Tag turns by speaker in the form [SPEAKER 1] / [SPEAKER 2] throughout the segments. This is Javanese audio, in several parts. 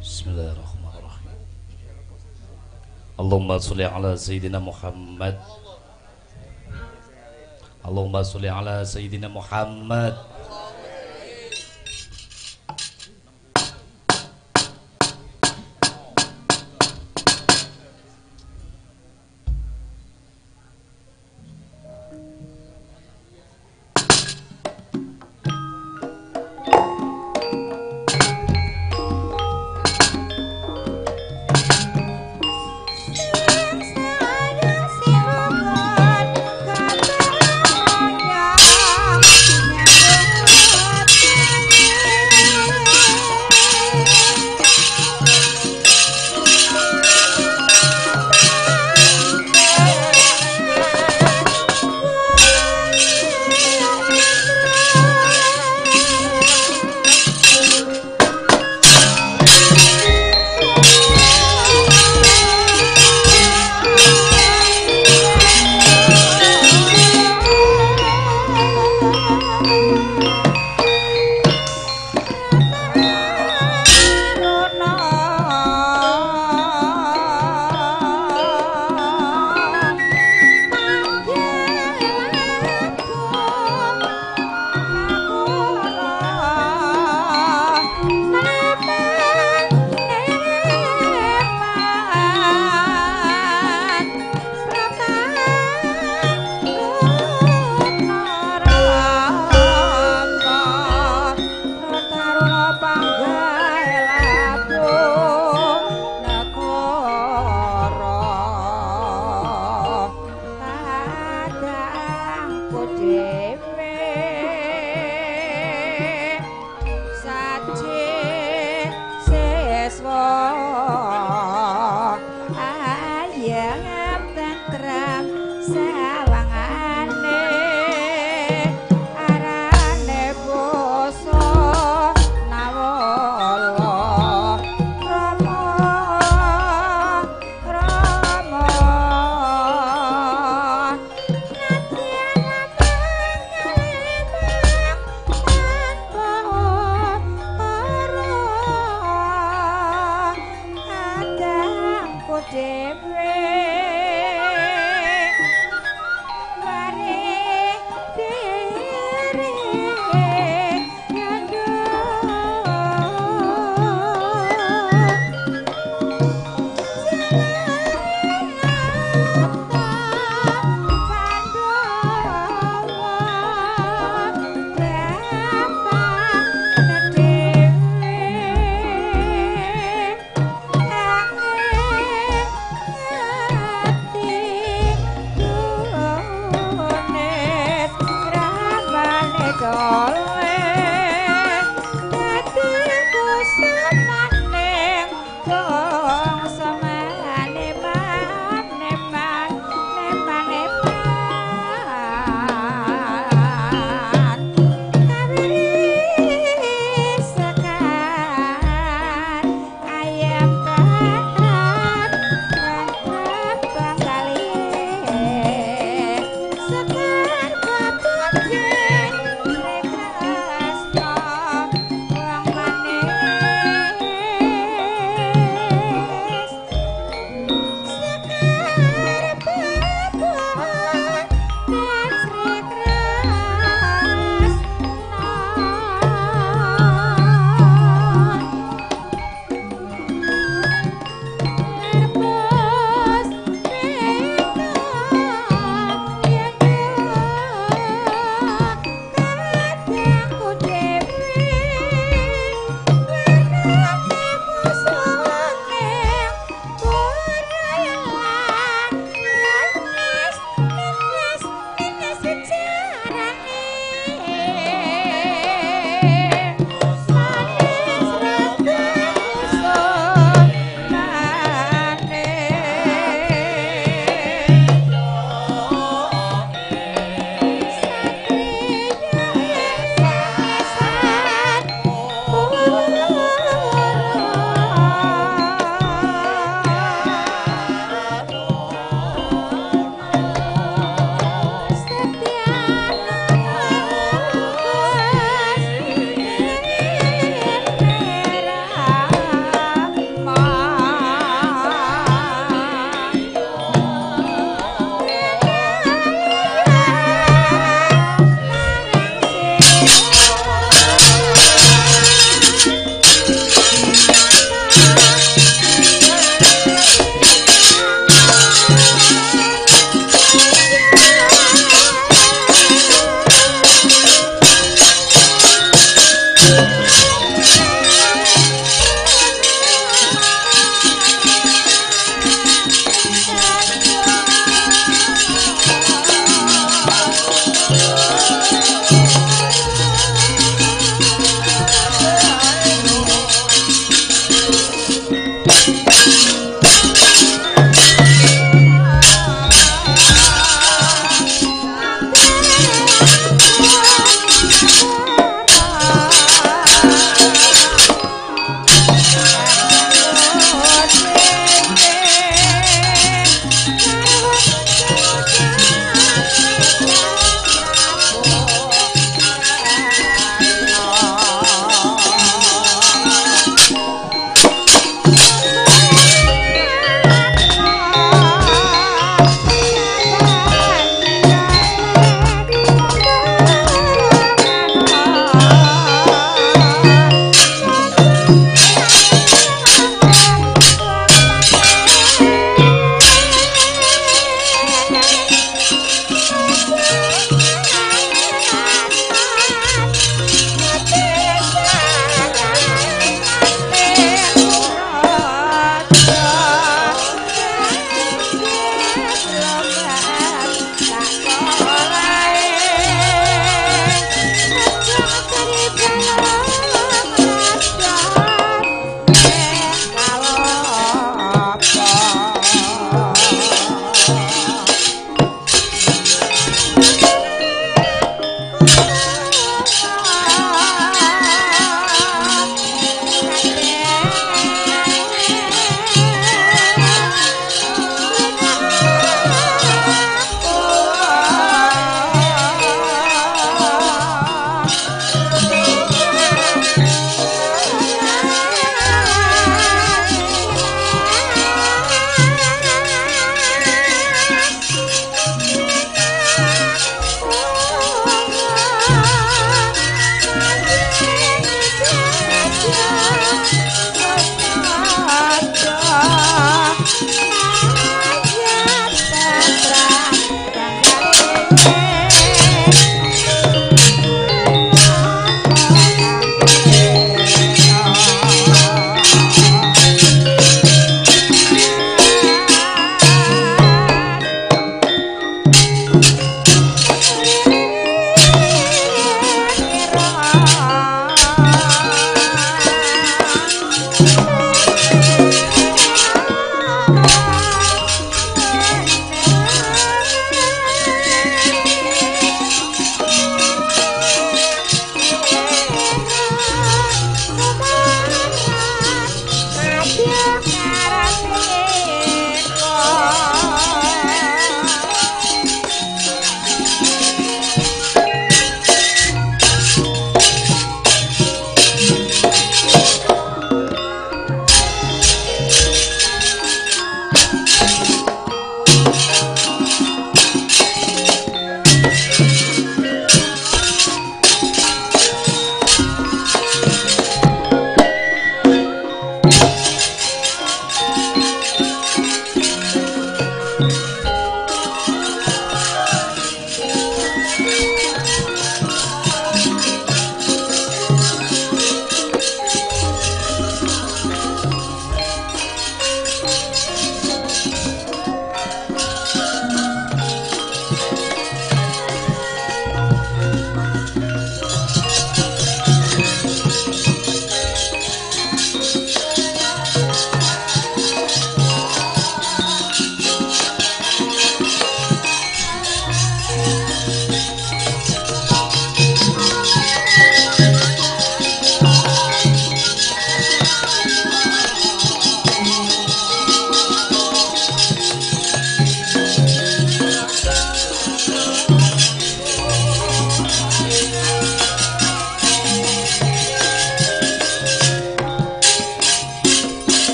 [SPEAKER 1] بسم الله الرحمن الرحيم. اللهم صل على سيدنا محمد. اللهم صل
[SPEAKER 2] على سيدنا محمد.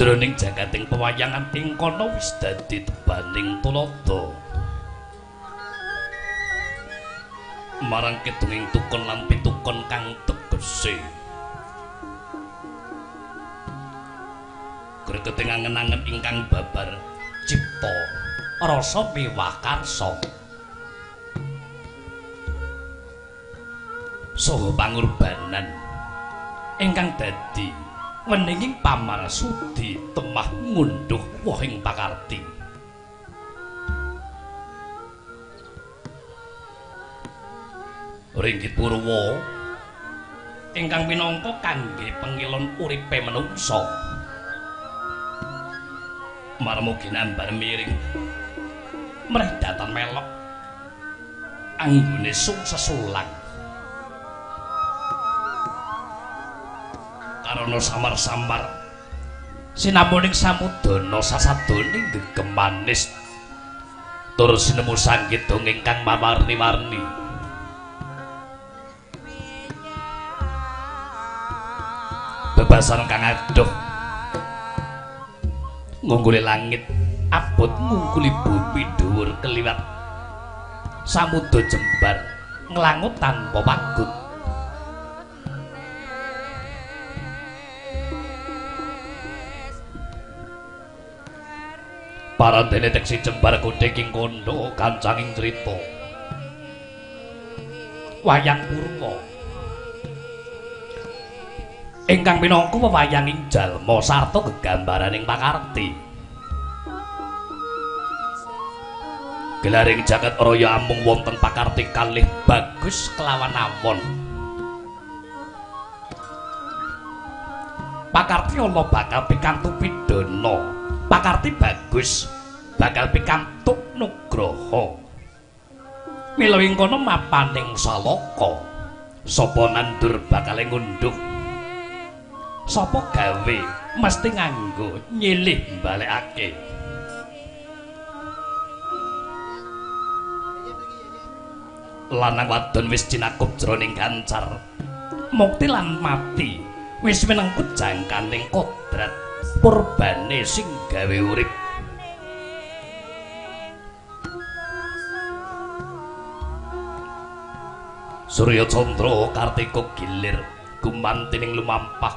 [SPEAKER 1] Jroning jagating pewayangan ing kono wis dadi tebaning tulodo marang kidunging tukon lan pitukon kang tegese. Gregeting angen-angen ingkang babar cipta rasa miwah karsa saha pangurbanan ingkang dadi weninging pamarsudi temah ngunduh wohing pakarti. Ringgit Purwa ingkang minangka kangge pengilon uripe manungsa marmugi nambar miring mreh datan melok anggone sung sesulang karana samar-samar. Sinamuning samudana sasadoning gegem manis tur sinemu sanggit dong ingkang mawarni-warni. Bebasan kang adoh. Ngungguli langit abot ngungkuli bumi dhuwur keliwat. Samudra jembar nglangut tanpa pagut para dene teksi jembar kodhe king kondo kancanging crita wayang purwa. Ingkang minangka wewayanging jalma sarta gegambaraning pakarti gelaring jagat raya amung wonten pakarti kalih bagus kelawan awon pakarti ana bakal pikantu pidana pakarti bagus. Bakal pikantuk nugroho. Mila ing kono mapaning salaka. Sapa nandur bakal ngunduh sapa gawe mesti nganggo nyilih balekake lanang wadon wis cinakup jroning gancar. Mukti lan mati. Wis minengkut jangkaning kodrat purbane sing gawe urip. Surya Candra Kartika gilir gumantining lumampah.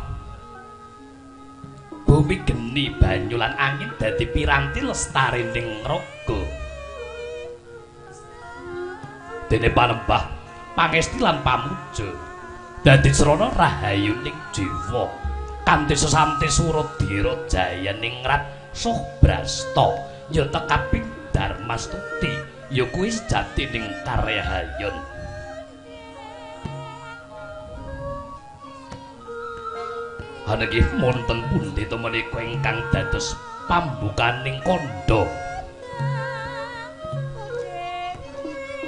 [SPEAKER 1] Bumi geni banyu lan angin dadi piranti lestarining raga. Dene panembah pangesti lan pamuja. Dadi srana rahayuning jiwa kanthi sesanti surut dira jayaning rat soh brasta ya tekaping darmastuti ya kuwi sejatining karya hayun ana nggih wonten pundi to menika ingkang dados pambukaning kandha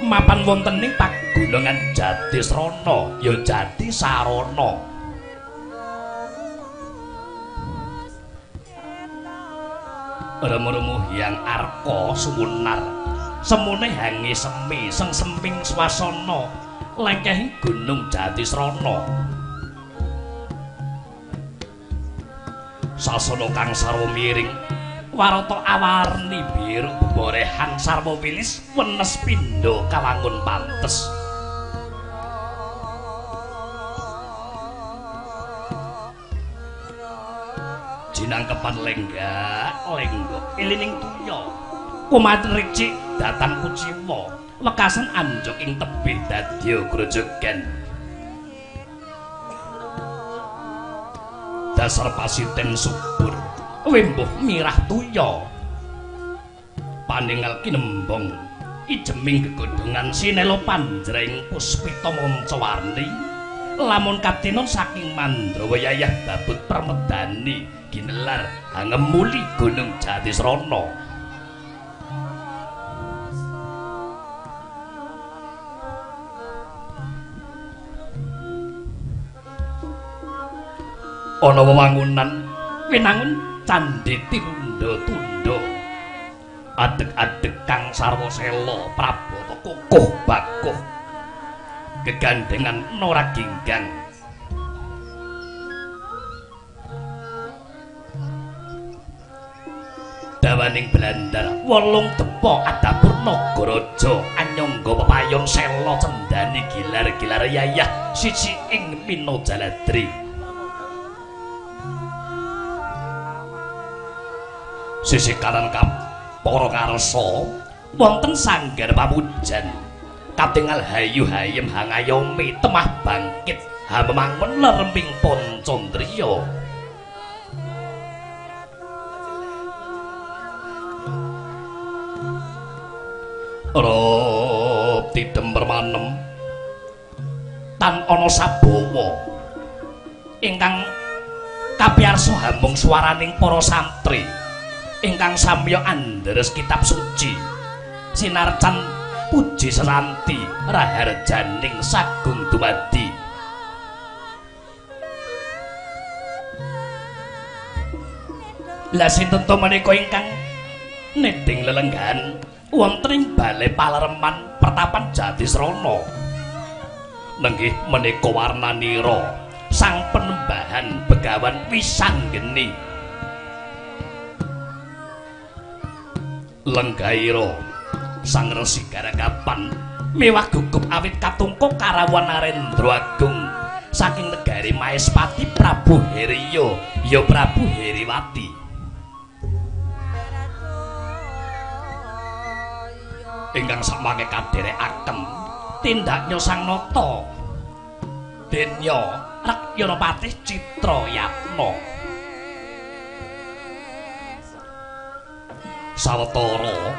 [SPEAKER 1] mapan wonten ing pagunungan Jati Srana ya Jati Remu-remu hyang arka sumunar. Semune hangi semi seng semping swasana lengkehing gunung Jati Srana. Sasana kang sarwa miring warata awarni biru borehan sarwa wilis wenes pindha kawangun pantes jinangkepan lenggak lenggok ilining tuya. Kumaten ricik datan kuciwa wekasan anjuk ing tebih dadya grojogan dasar pasiten subur wembuh mirah tuya. Paningal kinembong ijeming gegodhongan sinelo panjreng puspita mancawarni lamun katinon saking mandrawayah babut permedani ginelar hangemuli gunung jatisrana ana wewangunan winangun candhi tindha-tundha adeg-adeg kang sarwa sela prabata kukuh bakuh. Gegandengan nora ginggang dawaning blandar wolung depa adapur nagaraja anyangga pepayon sela cendani gilar-gilar yayah siji ing Minojaladri. Sisih kanan kap para karsa wonten sanggar pamujan katingal hayu hayem hangayomi temah bangkit hamemangun leremping poncondriya Rop tidem permanem. Tan ana sabawa ingkang kapiyarsa hambung swaraning para santri. Ingkang samya andres kitab suci. Sinarcan puji seranti raharjaning sagung dumadi. Lah sinten to menika ingkang neding lelenggan wonten ing bale palereman pertapan Jatisrana nenggih menika warnanira sang penembahan begawan wisanggeni. Lenggaira sang resi garagapan mewah gugup awit katungkuk karawan narendra agung saking negari maespati prabu heriyo ya prabu heriwati ingkang samangke kaderekaken tindaknya sang nata denya rekyanapati citra yatna sawetara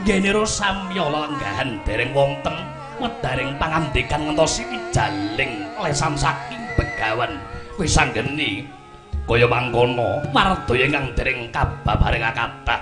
[SPEAKER 1] ngenira samya lenggahan dereng wonten wedaring pangandikan ngentosi jaling lesan saking begawan. Wis anggeni kaya mangkono mardaya ingkang dereng kababareng kathah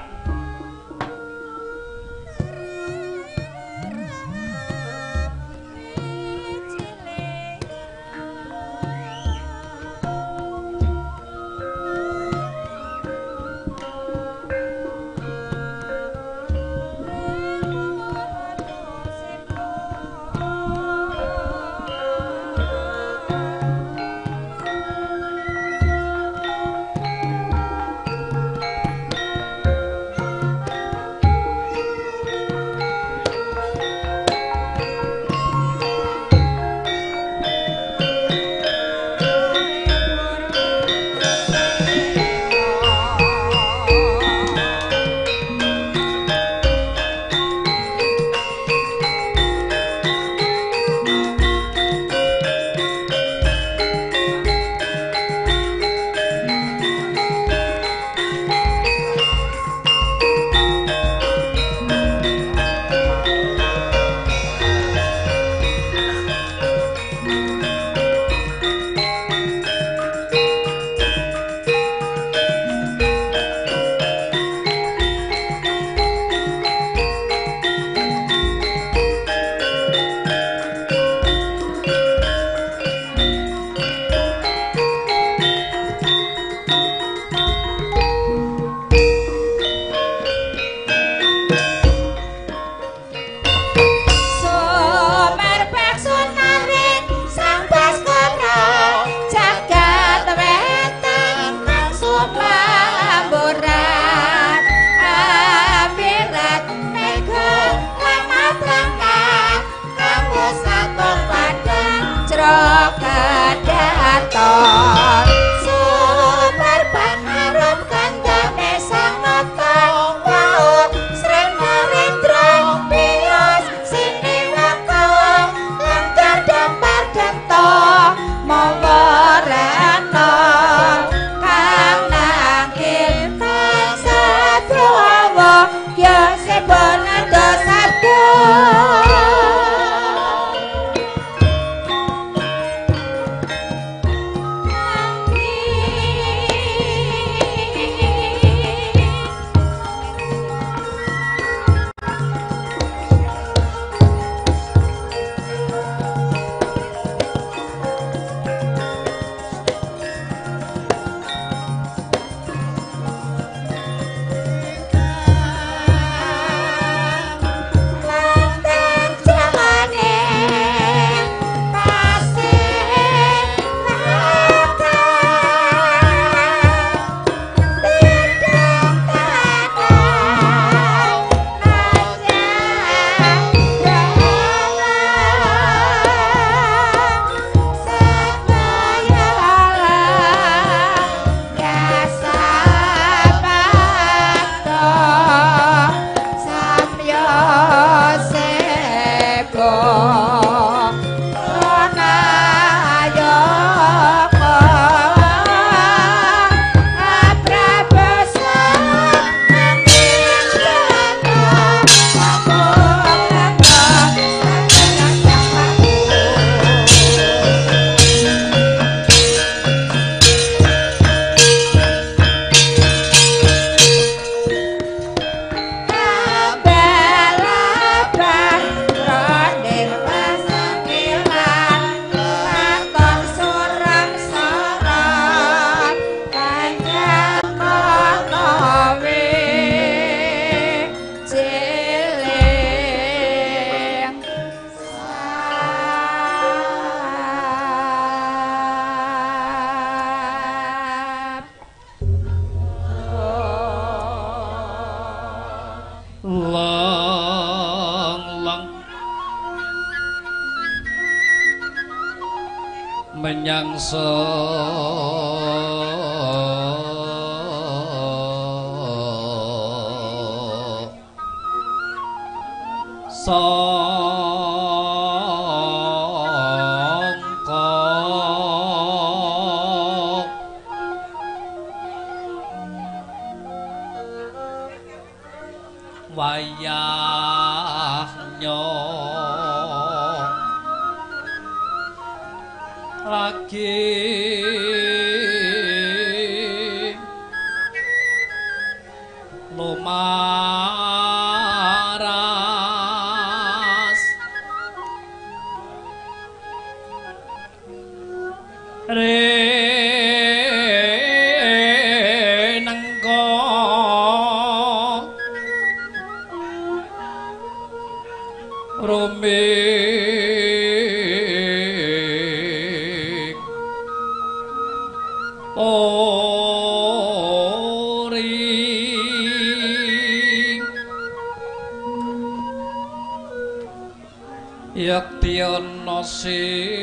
[SPEAKER 1] yakti yaktiyana sirman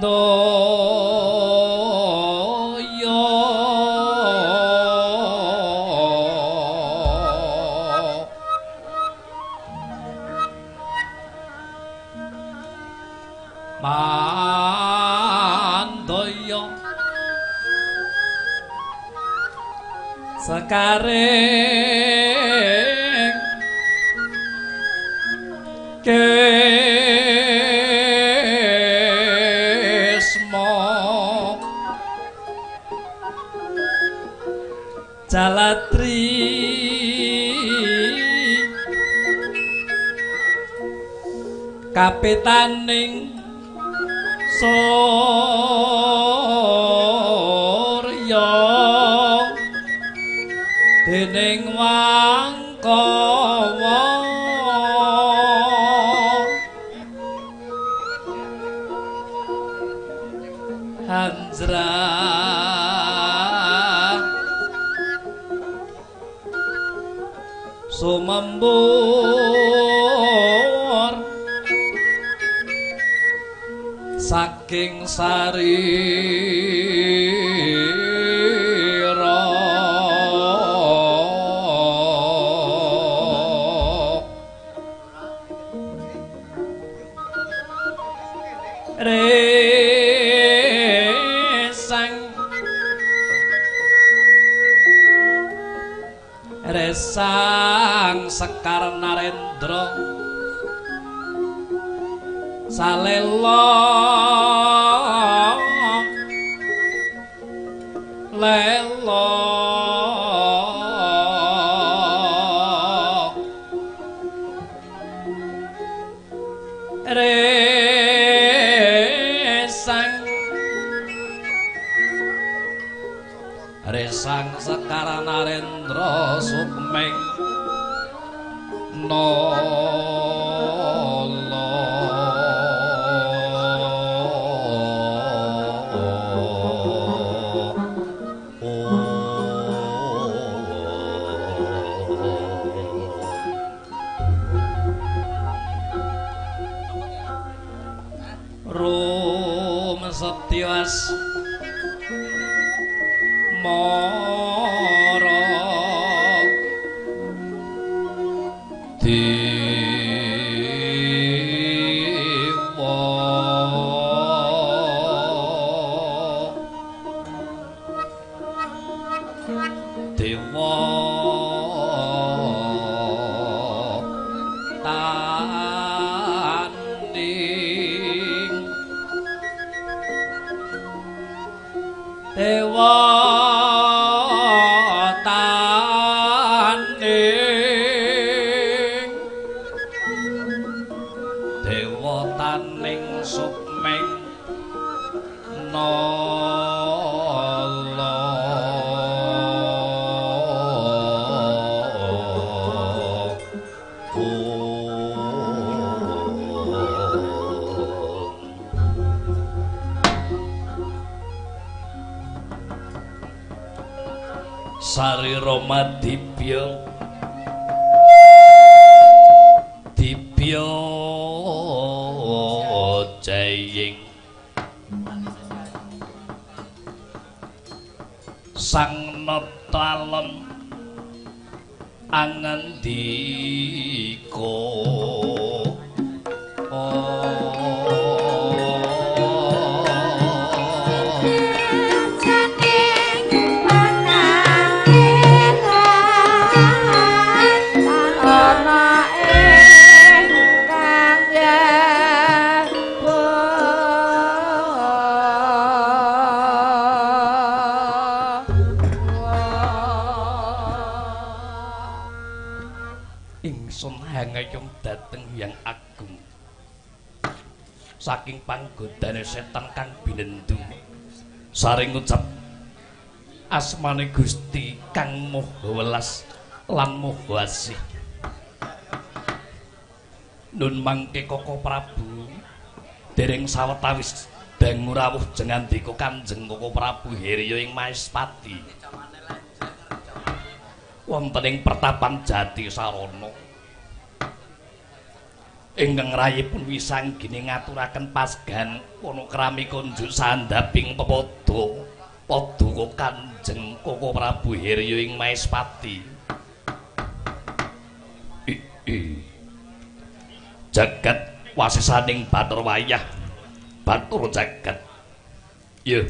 [SPEAKER 1] do Karena kapitaning surya. Dening wangkawa saking Rum Setyas Mara panggodane setan kang binendu saring ngucap asmane Gusti kang moha welas lan moha asih. Nun mangke koko prabu dereng sawetawis dangu rawuh jengandika kanjeng koko prabu hirya ing maespati. Wonten ing pertapan jati sarana ingkang rayipun wisang gini ngaturaken pasgan. Kono kerami kunjuk sandaping pepodo podo kanjeng koko prabu hiryo ing maespati. Jagat wasisaning batur wayah batur jagat. Iya.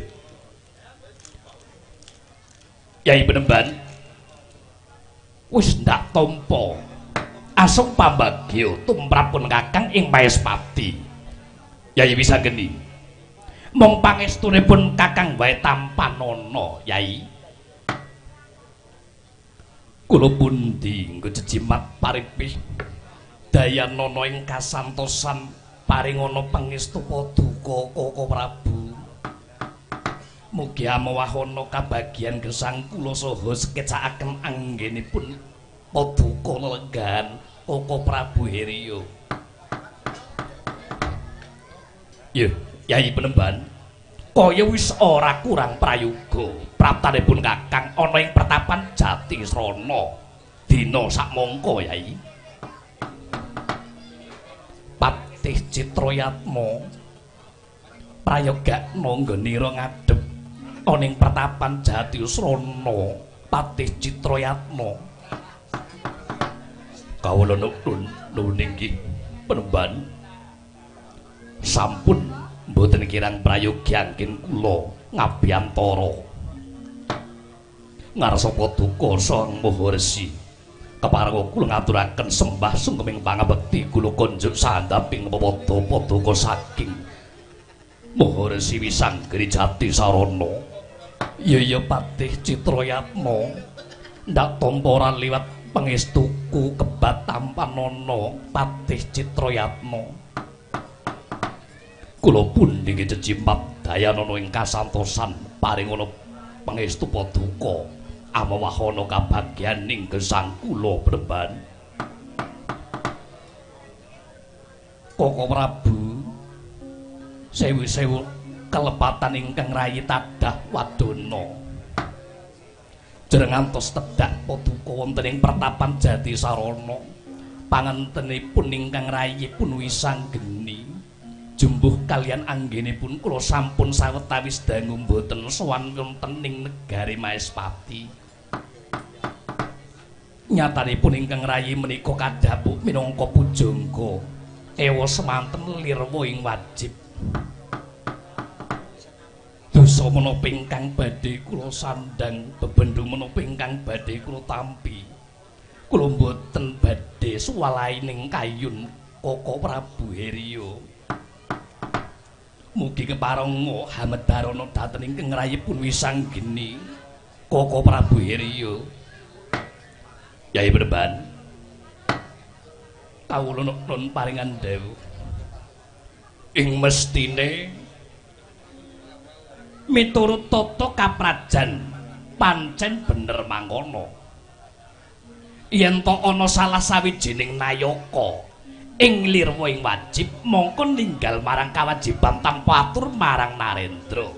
[SPEAKER 1] Yai penemban wis ndak tompo asung pambagyo tumrapun kakang ing Maespati. Yai bisa geni. Mong pangestunipun kakang wae tanpa nono, Yai. Kula pundi nggo jejimat paripih daya ing kasantosan paringono pangestu paduka Koko Prabu. Mugi amawahono kabagian gesang kula saha sekecakaken anggenipun paduka lenggan Koko Prabu Heriyo. Yo, Yai Penemban. Kaya wis ora kurang prayoga. Praptanipun Kakang ana ing pertapan Jati Srana. Dina sakmangka, Yai. Patih Citrayatma prayogakna nggonira ngadhep ana ing pertapan Jati Srana. Patih Citrayatma kawula nukun nuning nggih penemban sampun mboten kirang prayogi angkin kula ngabiyantara ngarsa paduka sang maha resi keparang kula ngaturaken sembah sungkeming pangabekti kula konjuk sandaping pepodo paduka saking maha resi wisang jati sarana. Iya ya patih citrayatma ndak tampa liwat pengestuku kebat tampan nono patih citroyatmo kula pun dingi cecimpat daya ing kasantosan paring ono pengestu poduka amawahono kabagyan ning gesang kula berban. Koko prabu sewu-sewu kelepatan ingkang rayi tadah wadono jeneng ngantos tedak paduka wonten ing pertapan Jati Sarana pangentenipun ingkang rayipun wisang geni jumbuh kalian anggenipun kula sampun sawetawis dangu mboten sowan wonten ing negari Maespati. Nyatanipun ingkang rayi menika kadhapuk minangka pujangga. Ewa semanten lirwa ing wajib dosa menapa ingkang badhe kula sandang bebendung menapa ingkang badhe kula tampi. Kula mboten badhe suwalaining kayun Koko Prabu Heriyo mugi keparenga hamedarana dhateng ingkang rayipun wisang geni Koko Prabu Heriyo Yai Berban kawula nun paringan dewu ing mestine miturut tata kaprajan pancen bener mangkono. Yen to ana salah sawijining nayaka ing lirwa ing wajib mongko ninggal marang kawajiban tanpa atur marang Narendra.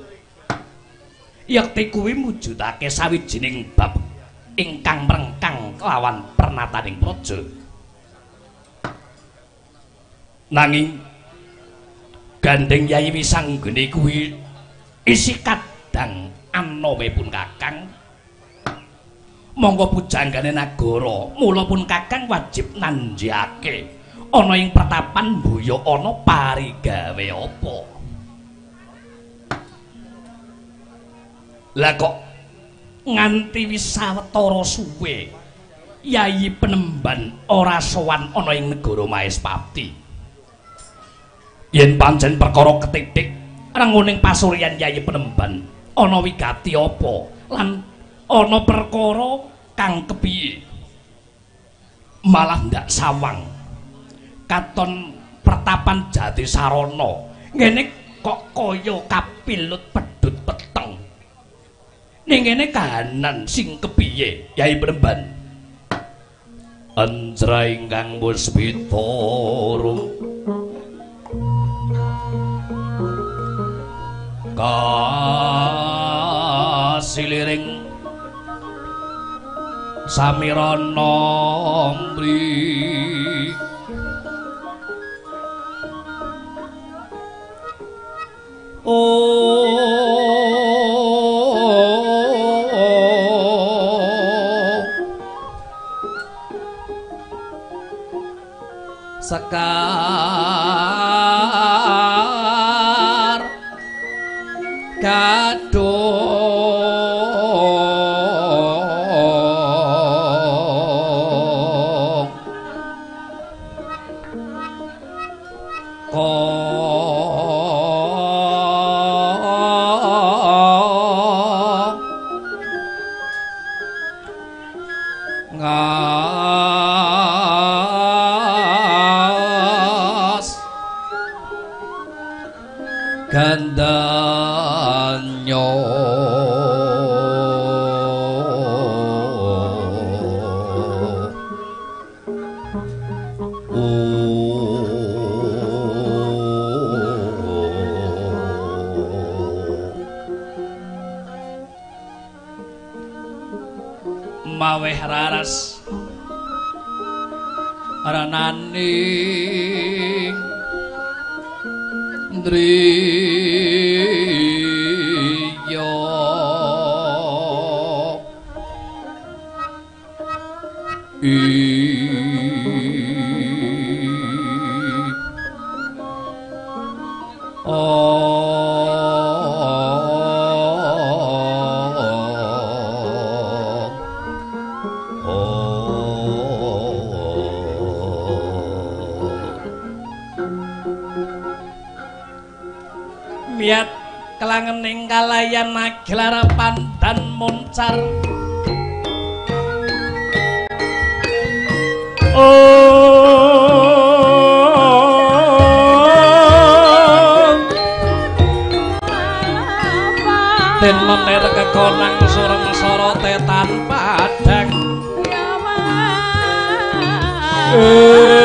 [SPEAKER 1] Yakti kuwi mujudake sawijining bab ingkang mrengkang kelawan pernataning praja. Nanging gandeng Yayi Wisanggeni kuwi isi kadang anomipun Kakang monggo pujanggane nagara mula pun Kakang wajib nanjake ana ing pertapan Buya ana parigawe apa Lah kok nganti wis sawetara suwe Yayi Penemban ora sowan ana ing negara Maespati. Yen pancen perkara ketitik renguning pasuryan Yayi Penemban ana wigati apa lan ana perkara kang kepiye? Malah ndak sawang. Katon pertapan Jati Sarana ngene kok kaya kapilut pedhut peteng. Ning ngene kahanan sing kepiye Yayi Penemban? anjra ingkang puspitarum kasiliring samirana mri oh kadung kalayan nagelar pandan muncar Oh. Tenlo ter kekonang sureng sorote tanpa padang Asor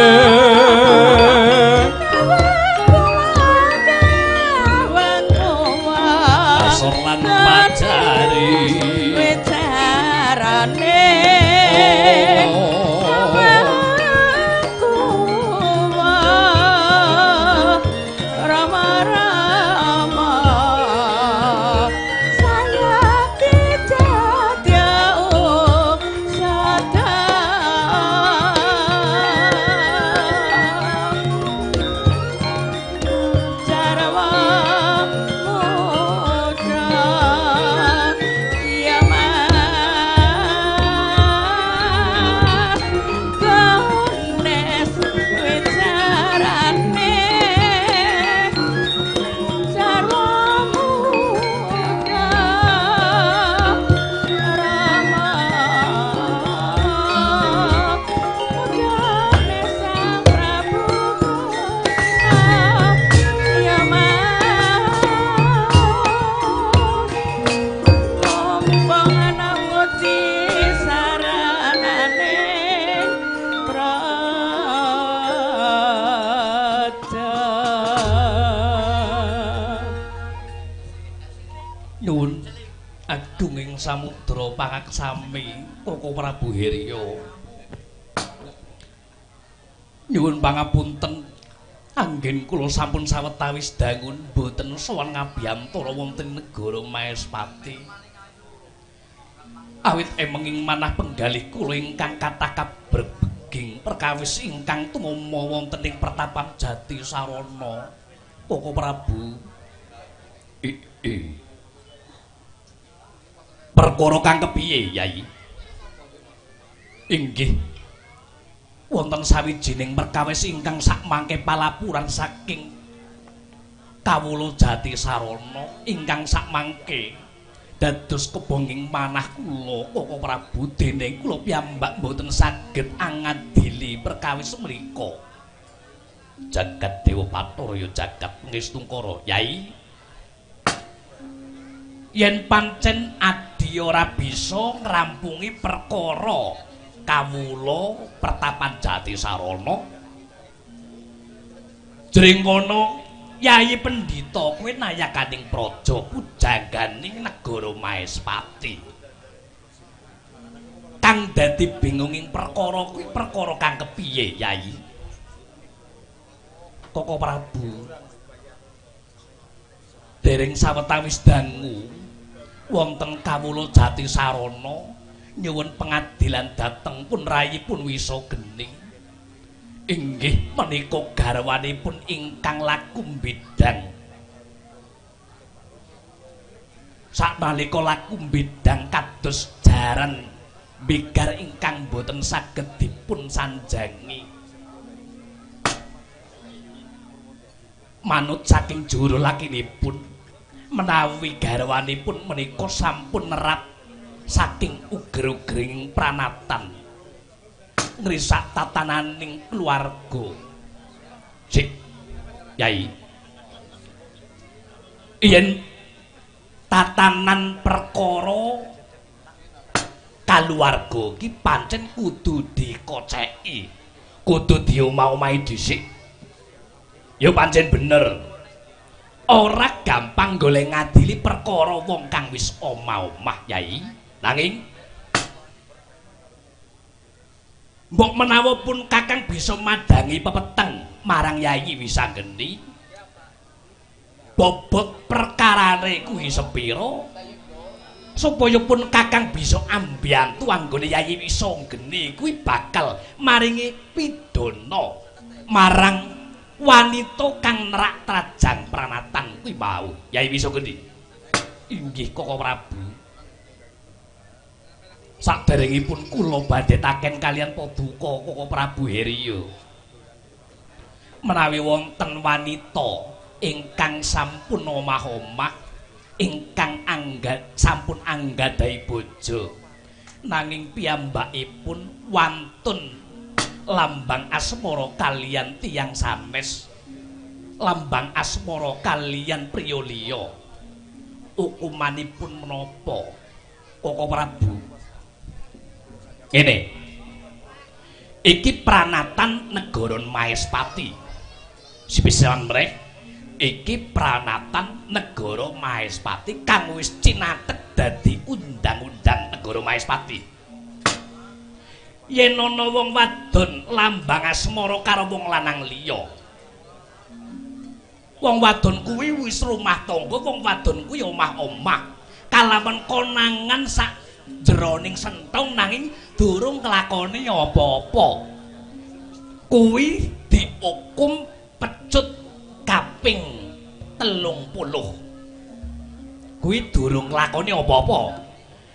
[SPEAKER 1] pangaksami Koko Prabu Hirya. Nyuwun pangapunten Anggen kula sampun sawetawis dangun boten sowan ngabiyantara wonten negara Maespati. Awit emenging manah penggalih kula ingkang kathah kabrebeging perkawis ingkang tumama wonten ing pertapan Jati Sarana. Koko Prabu. I, i. Perkara kang kepiye, Yai? Inggih. wonten sawijining perkawis ingkang sakmangke palapuran saking kawula Jati Sarana ingkang sakmangke dados kebonging manah kula Koko Prabu dene kula piyambak mboten saged angadili perkawis menika jagat dewa paturya jagat ngestungkara yai yen pancen adi ora bisa ngrampungi perkara kawula pertapan jati sarana. Jring kono yayi pendhita kowe nayakaning praja pujangganing negara maespati. Kang dadi bingunging perkara kuwi perkara kang kepiye yayi koko prabu dereng sawetawis dangu wonten kawula jati sarana nyuwun pengadilan dateng pun rayi pun wiso gening. Inggih menika garwanipun ingkang laku bidang sakmalika laku bidang kados jaran bigar ingkang boten saged dipun sanjangi. Manut saking juru lakinipun menawi garwanipun menika sampun nerat saking uger-ugering pranatan. Ngrisak tatananing keluarga. Sik yai. Yen tatanan perkara kaluarga ki pancen kudu dikoceki kudu diomah-omahi dhisik. Ya pancen bener ora gampang golek ngadili perkara wong kang wis omah-omah yai. Nanging mbok menawa pun Kakang bisa madangi pepeteng marang Yayi Wisanggeni bobot perkarane kuwi sepira supaya pun Kakang bisa ambiyantu anggone Yayi Wisanggeni kuwi bakal maringi pidana marang wanita kang nerak trajang pranatan kuwi mau Yayi Wisanggeni inggih Koko Prabu? Saderengipun kula badhe taken kalian Paduka Koko Prabu Heriyo menawi wonten wanita ingkang sampun omah-omah ingkang anggat sampun anggadhahi bojo. Nanging piyambakipun wantun lambang asmara kalian tiyang sanes lambang asmara kalian priya liya hukumanipun menapa Koko Prabu Ngene. Iki pranatan negara Maespati. Sipisan mrek iki pranatan negara Maespati kang wis cinatet dadi undang-undang negara Maespati. Yen ana wong wadon lambang asmara karo wong lanang liya. Wong wadon kuwi wis rumah tangga, wong wadon kuwi omah-omah. Kalaman konangan sak jeroning sentong nanging durung kelakone apa-apa. Kuwi diukum pecut kaping telung puluh. Kuwi durung lakone apa-apa.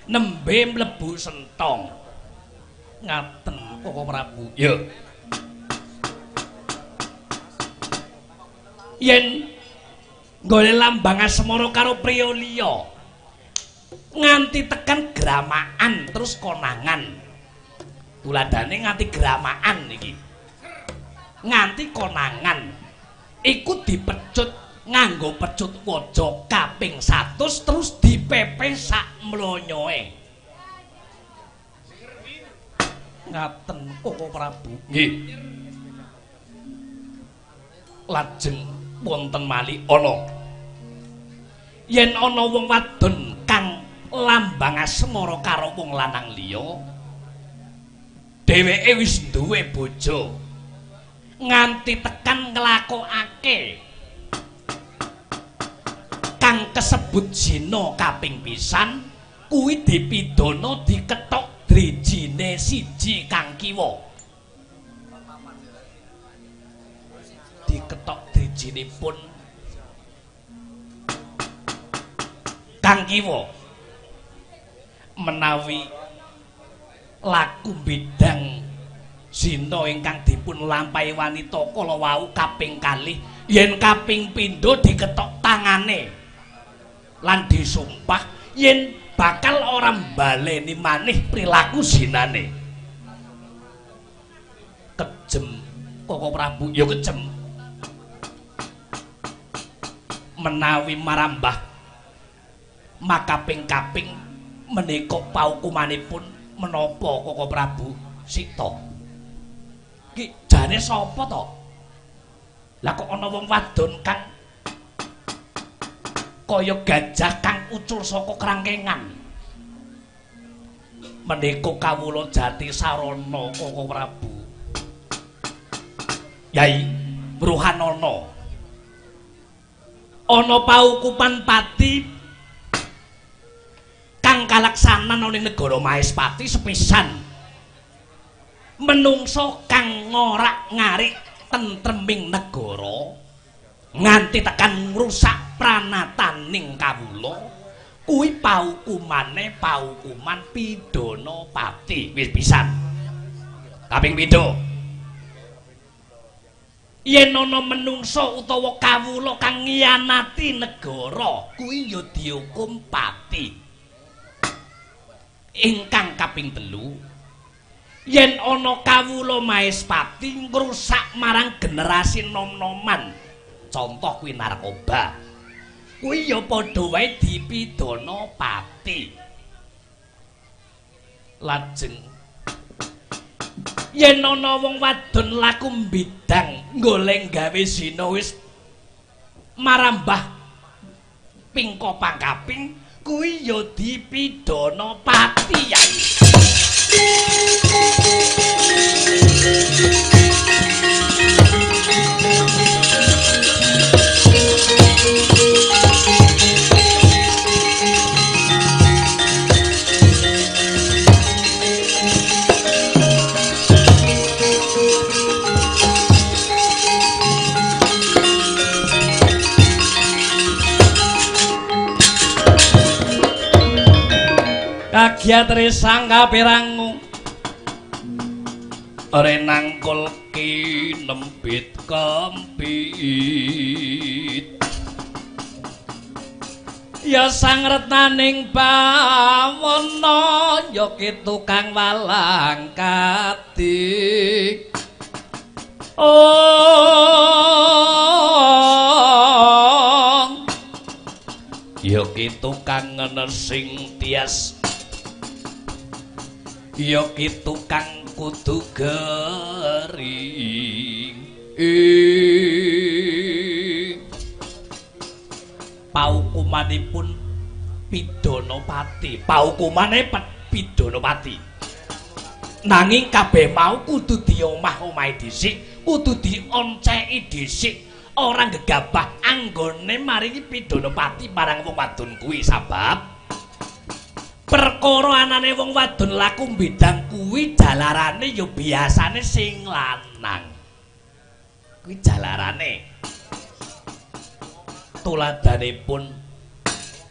[SPEAKER 1] Nembe mlebu sentong. Ngaten Koko Prabu. Ya. Yen golek lambang asmara karo priya liya, nganti tekan gramaan terus konangan tuladane nganti gramaan iki nganti konangan iku dipecut nganggo pecut waja kaping 100 terus dipepe sak mlonyoe ngaten koko prabu? Nggih. Lajeng wonten mali ana. Yen ana wong wadon kang lambang asmara karo wong lanang liya dheweke wis duwe bojo nganti tekan nglakokake kang kesebut zina kaping pisan kuwi dipidana diketok drijine siji kang kiwa. Diketok drijinipun. Kang kiwa. Menawi laku bidang zina ingkang dipun lampahi wanita kala wau kaping kalih yen kaping pindho diketok tangane. Lan disumpah yen bakal ora baleni manih prilaku zinane. Kejem koko prabu? Ya kejem. Menawi marambah makaping-kaping menika paukumanipun menapa koko prabu? Sita. Ki jane sapa to? Lah kok ana wong wadon kang kaya gajah kang ucul saka krangkengan. Menika kawula jati sarana Koko Prabu. Yai Bruhanana. Ana paukupan pati kang kalaksanan ana ing negara Mahespati sepisan. Menungso kang ngorak-ngarik tentreming negara nganti tekan ngrusak pranataning kawula kuwi paukumane paukuman pidana pati. Wis pisan. Kaping pindho yen ana menungso utawa kawula kang ngianati negara kuwi ya dihukum pati. Ingkang kaping telu yen ana kawula maespati ngrusak marang generasi nom-noman contoh kuwi narkoba. Kuwi ya padha wae dipidana pati. Lajeng. Yen ana wong wadon laku bidang goleng gawe zina wis marambah pingko pangkaping kuwi ya dipidana pati yai kagiat resang kapirangu renangkul ki nembit kempit. Ya sang retaning bawana ya tukang walang katik. Oh. Ya ki tukang ngenesing tias ya ki tukang kudu gering paukumanipun pidana pati paukumane pidana pati nanging kabeh mau kudu diomah-omahi dhisik kudu dionceki dhisik. Ora gegabah anggone maringi pidana pati marang wong wadon kuwi sabab perkara anane wong wadon laku bidang kuwi jalarane ya biasane sing lanang. Kuwi jalarane. Tuladanipun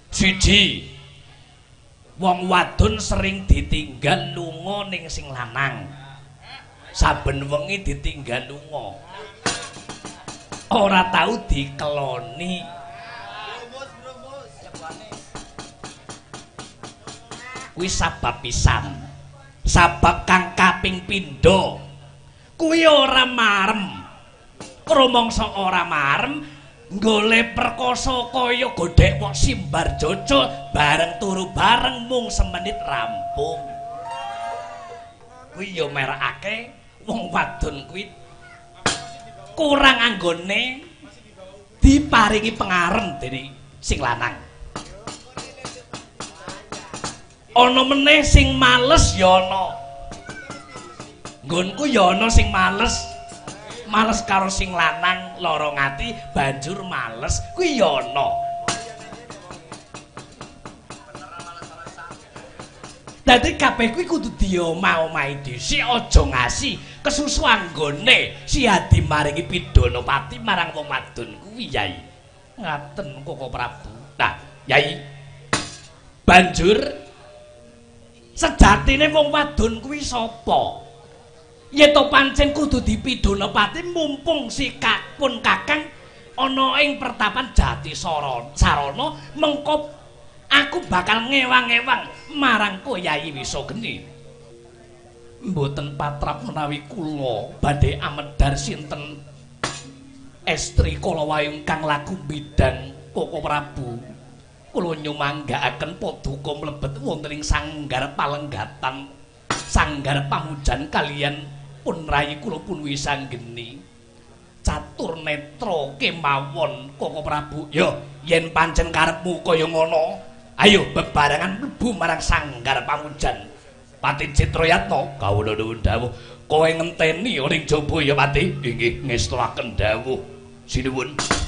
[SPEAKER 1] siji wong wadon sering ditinggal lunga ning sing lanang. Saben wengi ditinggal lunga. Ora tau dikeloni. Kuwi sabab pisan. Sabab kang kaping pindho. Kuwi ora marem. Kromongso ora marem golek perkoso kaya godhek wong simbar jojo bareng turu bareng mung semenit rampung. Kuwi ya merakake wong wadon kuwi kurang anggone diparingi pengaren dening sing lanang ana meneh sing males ya ana. Nggonku ya ana sing males.
[SPEAKER 2] Males karo sing lanang lara ngati banjur males. Kuwi ya ana. Dadi kabeh kuwi kudu diomah-omahi dhisik aja ngasi kesusu anggone si adi maringi pidana pati marang wong wadon. Kuwi Yai. Ngaten Koko Prabu. Nah, Yai. Banjur sejatine wong wadon kuwi sapa? Yen to pancen kudu dipidana pati mumpung si kakun kakang ana ing pertapan Jati Sarana mengko aku bakal ngewang-ewang marang kowe Yayi Wisogeni. Mboten patrap menawi kula badhe amedhar sinten estri kala wayung kang laku bidang Koko Prabu. Kula nyumanggaaken paduka mlebet wonten ing sanggar palenggatan sanggar pamujan kalian pun rayi kula pun wisanggeni. Catur netra kemawon Koko Prabu. Yo, yen pancen karepmu kaya ngono, Ayo bebarengan mlebu marang sanggar pamujan. Pati Citrayatna kawula nuwun dawuh, kowe ngenteni ning jaba ya Pati. Inggih ngesturaken dawuh. Sinuwun.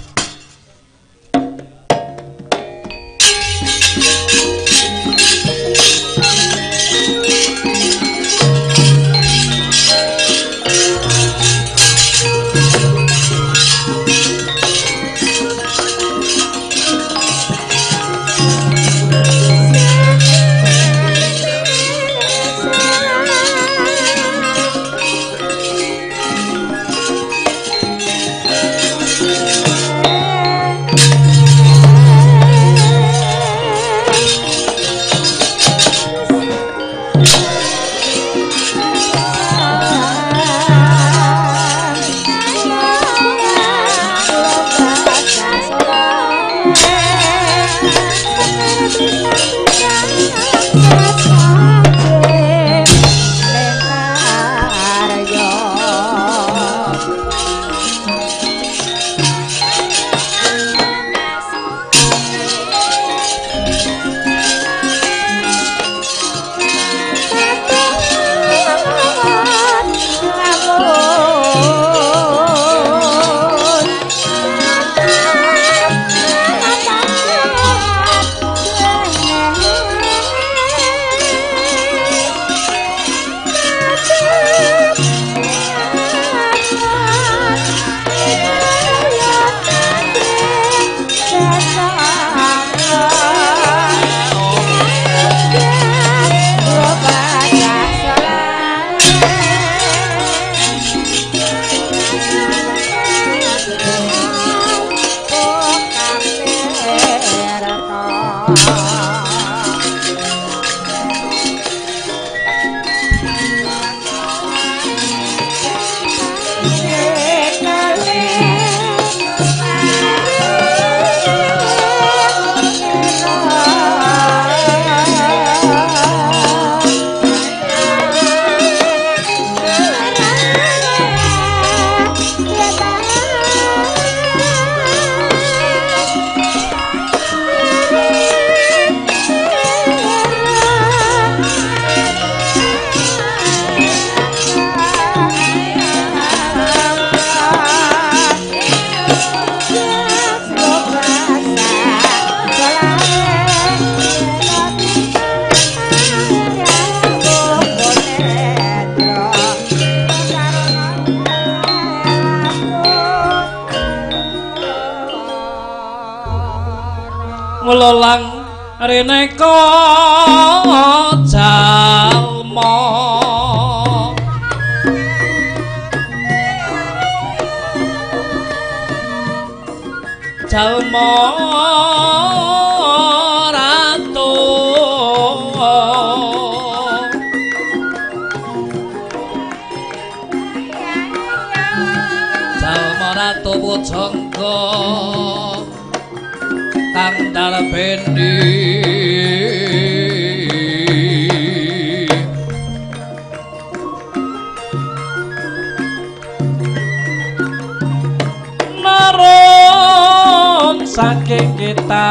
[SPEAKER 1] saking kita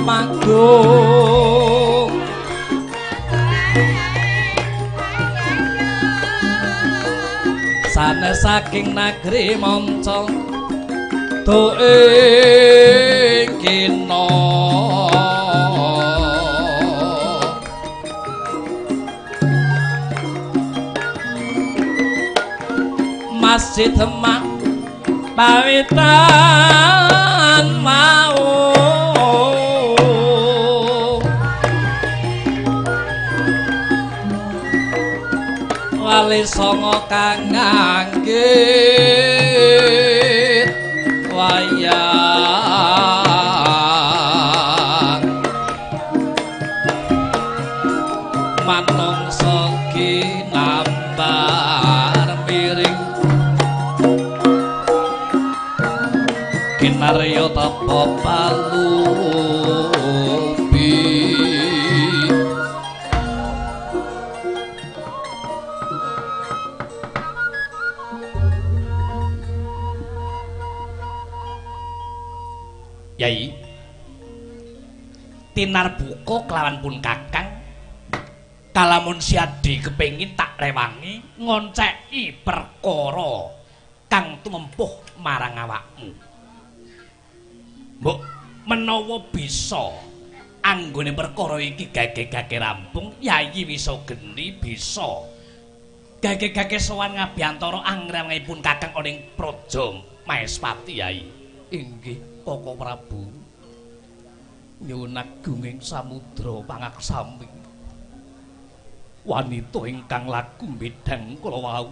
[SPEAKER 1] magung sanes saking negeri moncong doe kina. Masjid emak pawitan mau. Wali songo kang ngangge kelawan pun kakang Kalamun siadi kepingin tak rewangi Ngonceki perkara Kang tumempuh marang awakmu. Mbok menawa bisa Anggone perkara iki gage-gage rampung Yai bisa geni bisa Gage-gage sowan ngabiantara angremengipun kakang oning praja Maespati Yai. Inggih Koko Prabu nyuwun agunging samudra pangaksami. Wanita ingkang laku bedang kula wau.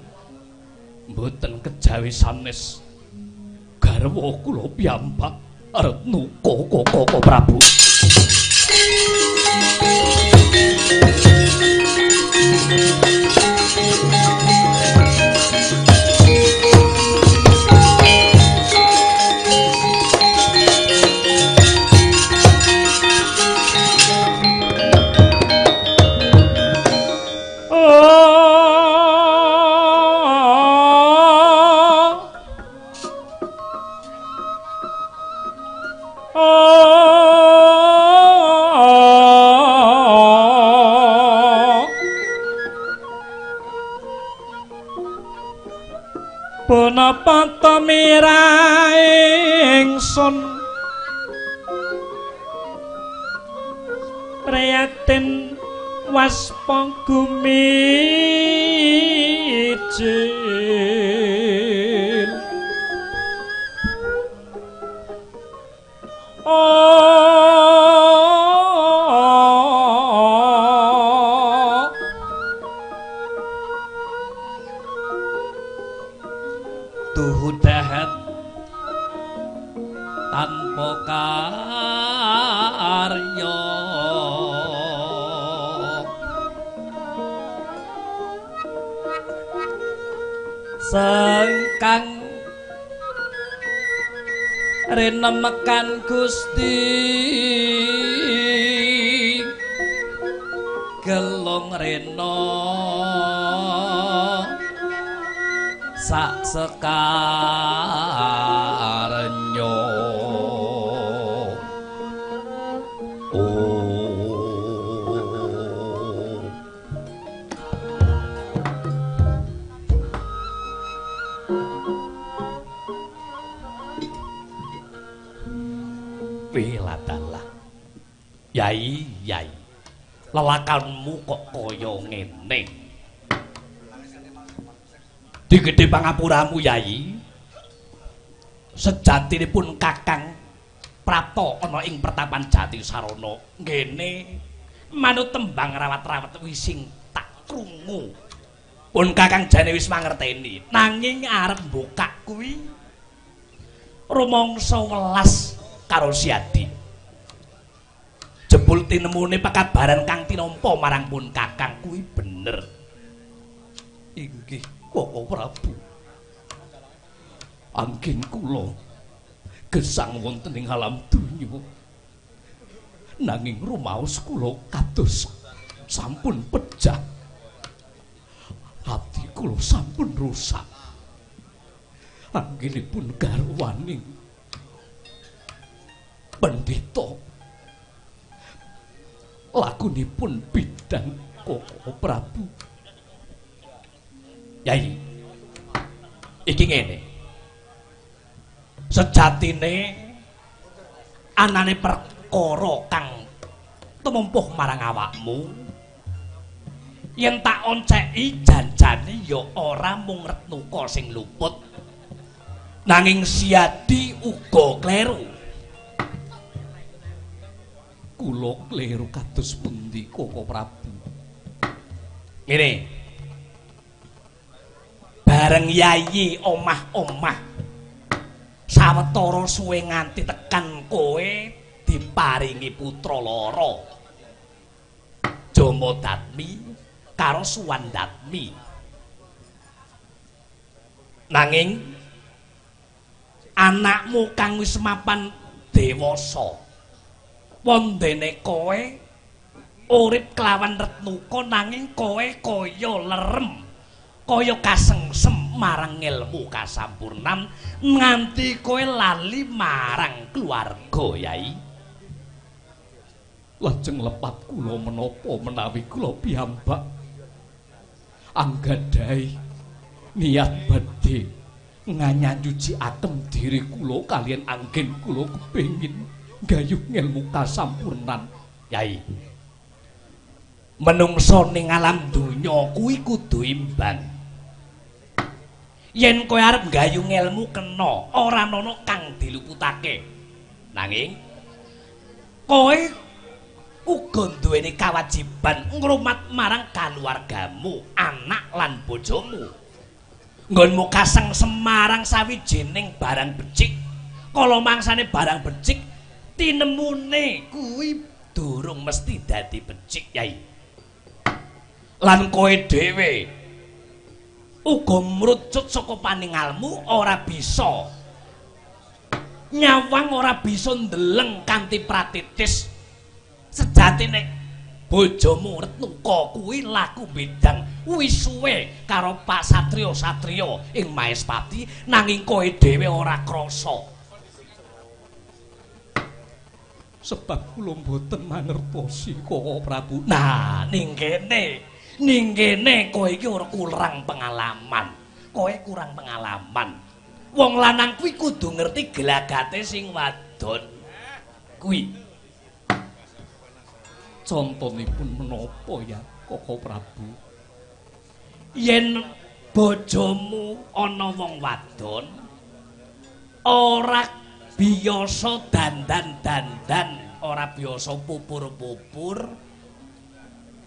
[SPEAKER 1] Mboten kejawi sanes. Garwa kula piyambak arep nuka Koko Prabu Punapa tamira ingsun? Priyatin waspa gumijil Oh renemekan Gusti. Gelung rena sak sekarnya Lelakanmu kok kaya ngene? Di gede pangapuramu yai. Sejatinipun kakang Prato ana ing pertapan jati sarana ngene manut tembang rawat-rawat wising tak krungu. Pun kakang jane wis mangerteni nanging arep mbukak kuwi rumangsa welas karo siadi jebul tinemune pekabaran kang tinampa marang pun kakang kuwi bener. Inggih koko prabu angin kula gesang wonten ing alam donya. Nanging rumaos kula kados sampun pejah. Ati kula sampun rusak. Anggenipun garwaning. Pendeta lakunipun bidang koko prabu. Yai iki. Ngene. Sejatine anane perkara kang tumumpuh marang awakmu yen tak onceki janjane ya ora mung retnuka sing luput. Nanging siadi uga kleru
[SPEAKER 2] kula kleru kados pundi Koko Prabu?
[SPEAKER 1] Ngene. Bareng yayi omah-omah. Sawetara suwe nganti tekan kowe diparingi putra loro Jomo Datmi karo Suwan Datmi. Nanging anakmu kang wis mapan dewasa wondene kowe urip kelawan retnuka nanging kowe kaya lerem kaya kasengsem marang ilmu kasampurnan nganti kowe lali marang keluarga yai.
[SPEAKER 2] Lajeng lepat kula menapa menawi kula piyambak anggadhahi niat badhe nganyanyuci atem diri kula kalian anggen kula kepengin gayuh ilmu kasampurnan
[SPEAKER 1] yai. Menungso ning alam donya kuwi kudu imbang yen kowe arep gayung ilmu kena ora ana kang diluputake. Nanging kowe uga duweni kewajiban ngrumat marang kaluwargamu anak lan bojomu. Nggonmu kaseng semarang sawijining barang becik kala mangsane barang becik tinemune kuwi durung mesti dadi becik yai. Lan kowe dhewe uga mrucut saka paningalmu ora bisa. Nyawang ora bisa ndeleng kanthi pratitis. Sejatine bojomu retnuka kuwi laku bedang wis suwe karo Pak Satrio ing Maespati nanging kowe dhewe ora krasa
[SPEAKER 2] sebab kula mboten mangertosi Koko Prabu.
[SPEAKER 1] Nah ning kene ning kene kowe iki ora kurang pengalaman. Kowe kurang pengalaman. Wong lanang kuwi kudu ngerti gelagate sing wadon. Kuwi.
[SPEAKER 2] Contonipun menapa ya Koko Prabu?
[SPEAKER 1] Yen bojomu ana wong wadon ora biasa dandan-dandan ora biasa pupur-pupur.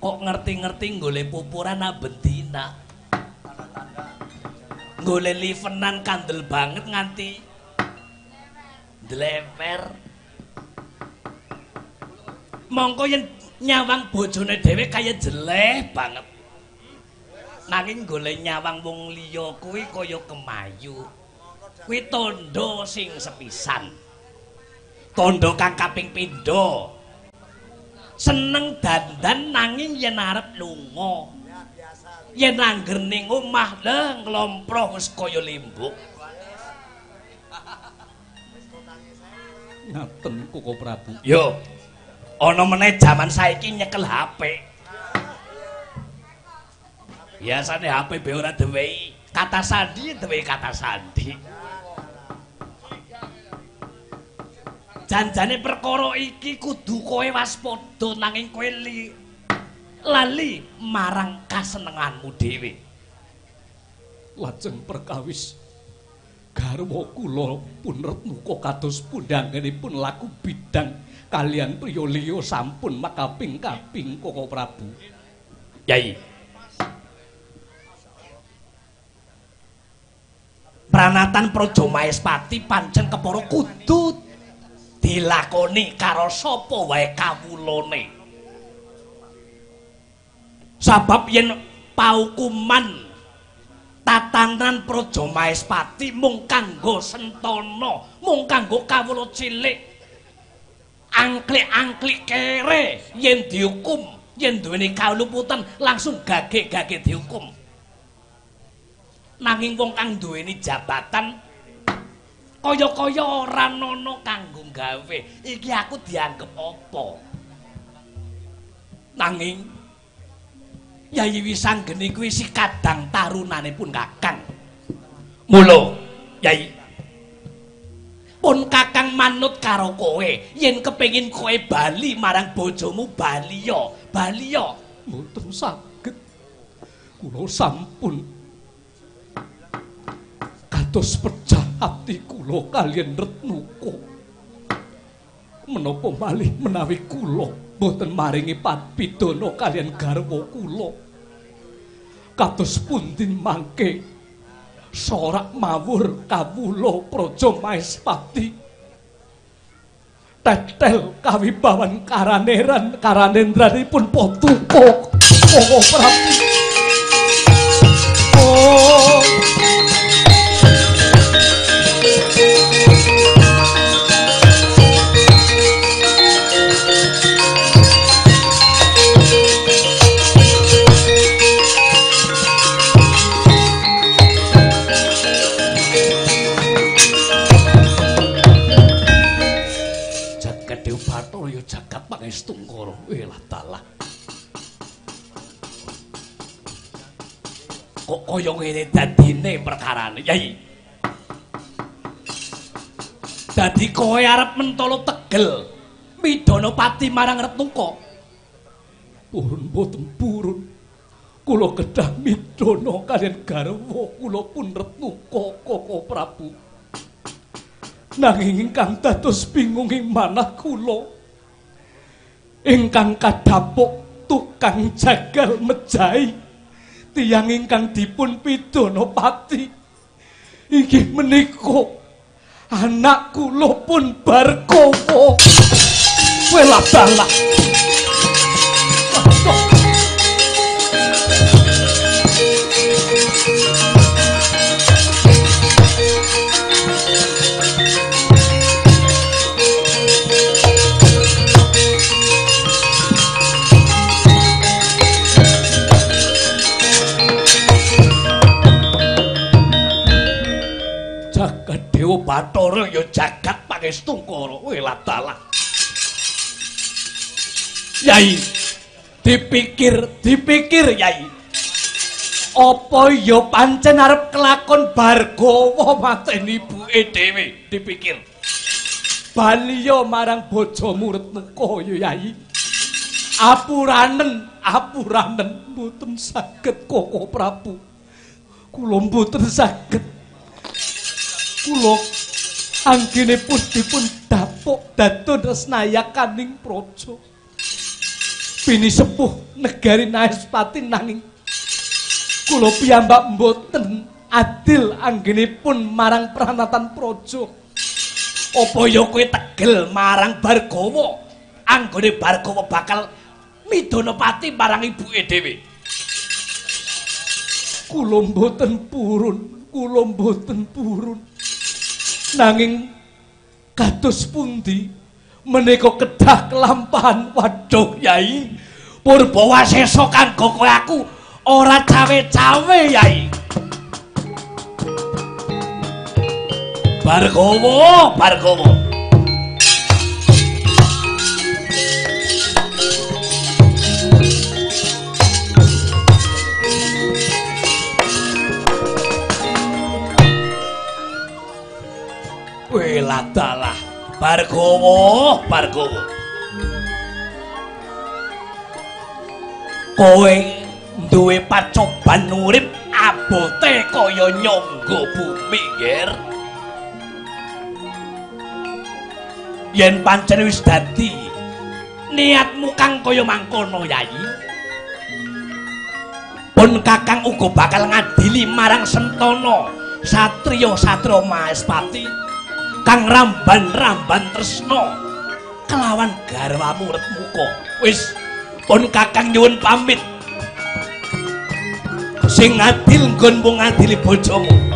[SPEAKER 1] Kok ngerti-ngerti golek pupuran abendina golek livenan kandel banget nganti. Dlever mongko yen nyawang bojone dhewe kaya jeleh banget. Nanging golek nyawang wong liya kuwi kaya kemayu. Kuwi tondo sing sepisan tondo kang kaping pindho. Seneng dandan nanging yen arep lunga. Yen angger ning omah lho nglomproh wis kaya limbuk.
[SPEAKER 2] Ngaten Koko Prabu?
[SPEAKER 1] Yo ana meneh jaman saiki nyekel HP biasane HP be ora duwe kata sandi duwe kata sandi janjane perkara iki kudu kowe waspada nanging kowe li lali marang kasenenganmu dhewe.
[SPEAKER 2] Lajeng perkawis garwa kula pun retnuka kados pundhanganipun laku bidang kalian priya liya sampun makaping-kaping Koko Prabu.
[SPEAKER 1] Yai. Pranatan Praja Maespati pancen kepara kudu dilakoni karo sapa wae kawulane. Sabab yen paukuman tatanan Praja Maespati mung kanggo sentana, mung kanggo kawula cilik. Angklik-angklik kere yen dihukum, yen duweni kaluputan langsung gage-gage dihukum. nanging wong kang duweni jabatan kaya-kaya ora ana kanggo gawe iki aku dianggep apa nanging Yayi Wisanggeni kuwi si kadang tarunane pun kakang Mula, Yai. Pun Kakang manut karo kowe yen kepengin kowe bali marang bojomu bali yo, bali yo.
[SPEAKER 2] Mboten saged. Kula sampun kados pecah ati kula kalian Retnuko. Menapa malih menawi kula boten maringi pidana kalian garwa kula. Kados pundi mangke sorak mawur kawula praja Maespati. Tetel kawibawan karaneran karanendranipun Patuko. Oh, Prabu.
[SPEAKER 1] Welah dalah. Kok kaya ngene dadine perkarane, Yai? Dadi kowe arep mentolo tegel midana pati marang Retnuka.
[SPEAKER 2] Purun boten purun. Kula kedah midana kalian garwa kula pun Retnuka Koko Prabu. Nanging ingkang dados bingung ing manah kula. Ingkang kadhapuk tukang jagal mejahi tiyang ingkang dipun pidana pati. Inggih menika anak kula pun Barkawa. Welah dalah.
[SPEAKER 1] Dewa Bathara ya jagat pangestungkara. Welah dalah. Yai, dipikir, dipikir Yai. Apa ya pancen arep kelakon Bargawa mateni ibuke dhewe, dipikir.
[SPEAKER 2] Baliya marang bojomu Retnuka ya Yai. Apuranen, apuranen mboten saged Koko Prabu. Kula mboten saged. Kula anggenipun dipun dapuk dados nayakaning praja. Bini sepuh negari Naespati nanging kula piyambak mboten adil anggenipun marang pranatan praja.
[SPEAKER 1] Apa ya kowe tegel marang Bargawa? Anggone Bargawa bakal midana pati marang ibuke dhewe.
[SPEAKER 2] Kula mboten purun, kula mboten purun. Nanging kados pundi menika kedah kelampahan waduh Yai.
[SPEAKER 1] Purbawasesa kanggo kowe aku ora cawe-cawe, Yai. Bargawa, Bargawa. Welah dalah, Bargawa, Bargawa. Kowe duwe pacoban urip abote kaya nyangga bumi, Ger. Yen pancen wis dadi niatmu kang kaya mangkono, Yai. Pun Kakang uga bakal ngadili marang Sentana, satriya satra Maespati. Kang ramban-ramban tresna kelawan garwamu Retmuka. Wis pun Kakang nyuwun pamit. Sing adil nggon mung ngadili bojomu.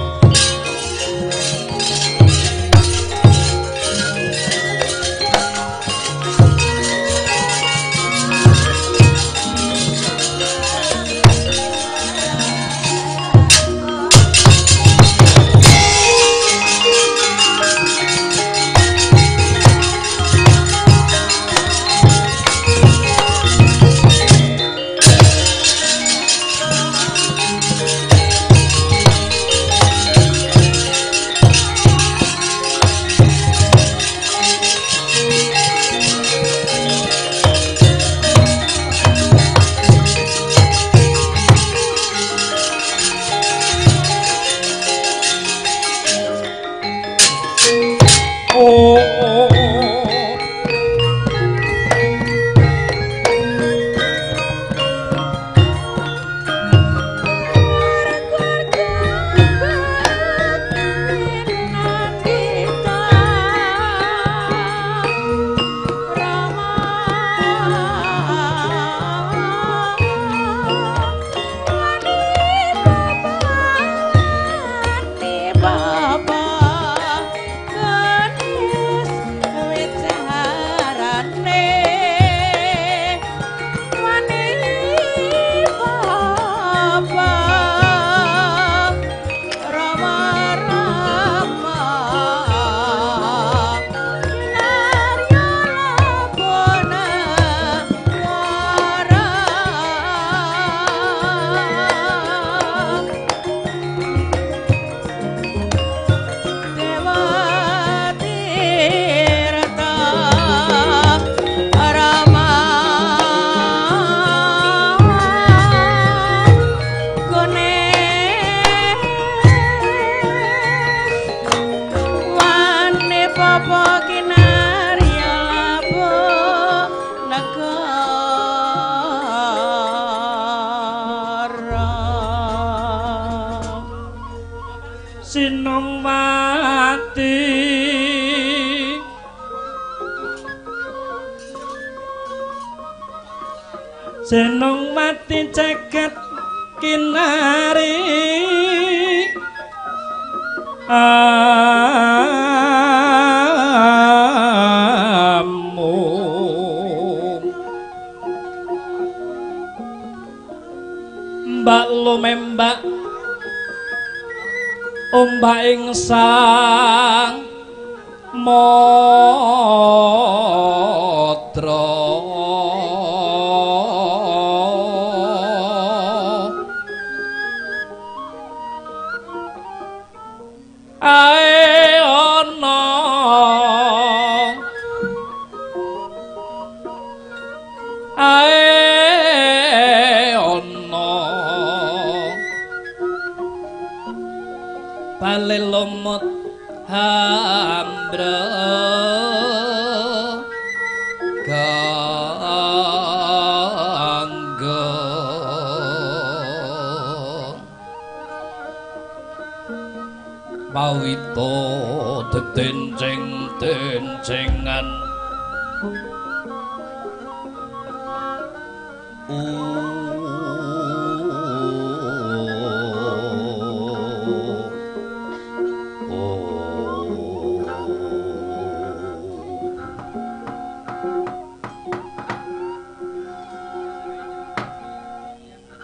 [SPEAKER 1] Tencengan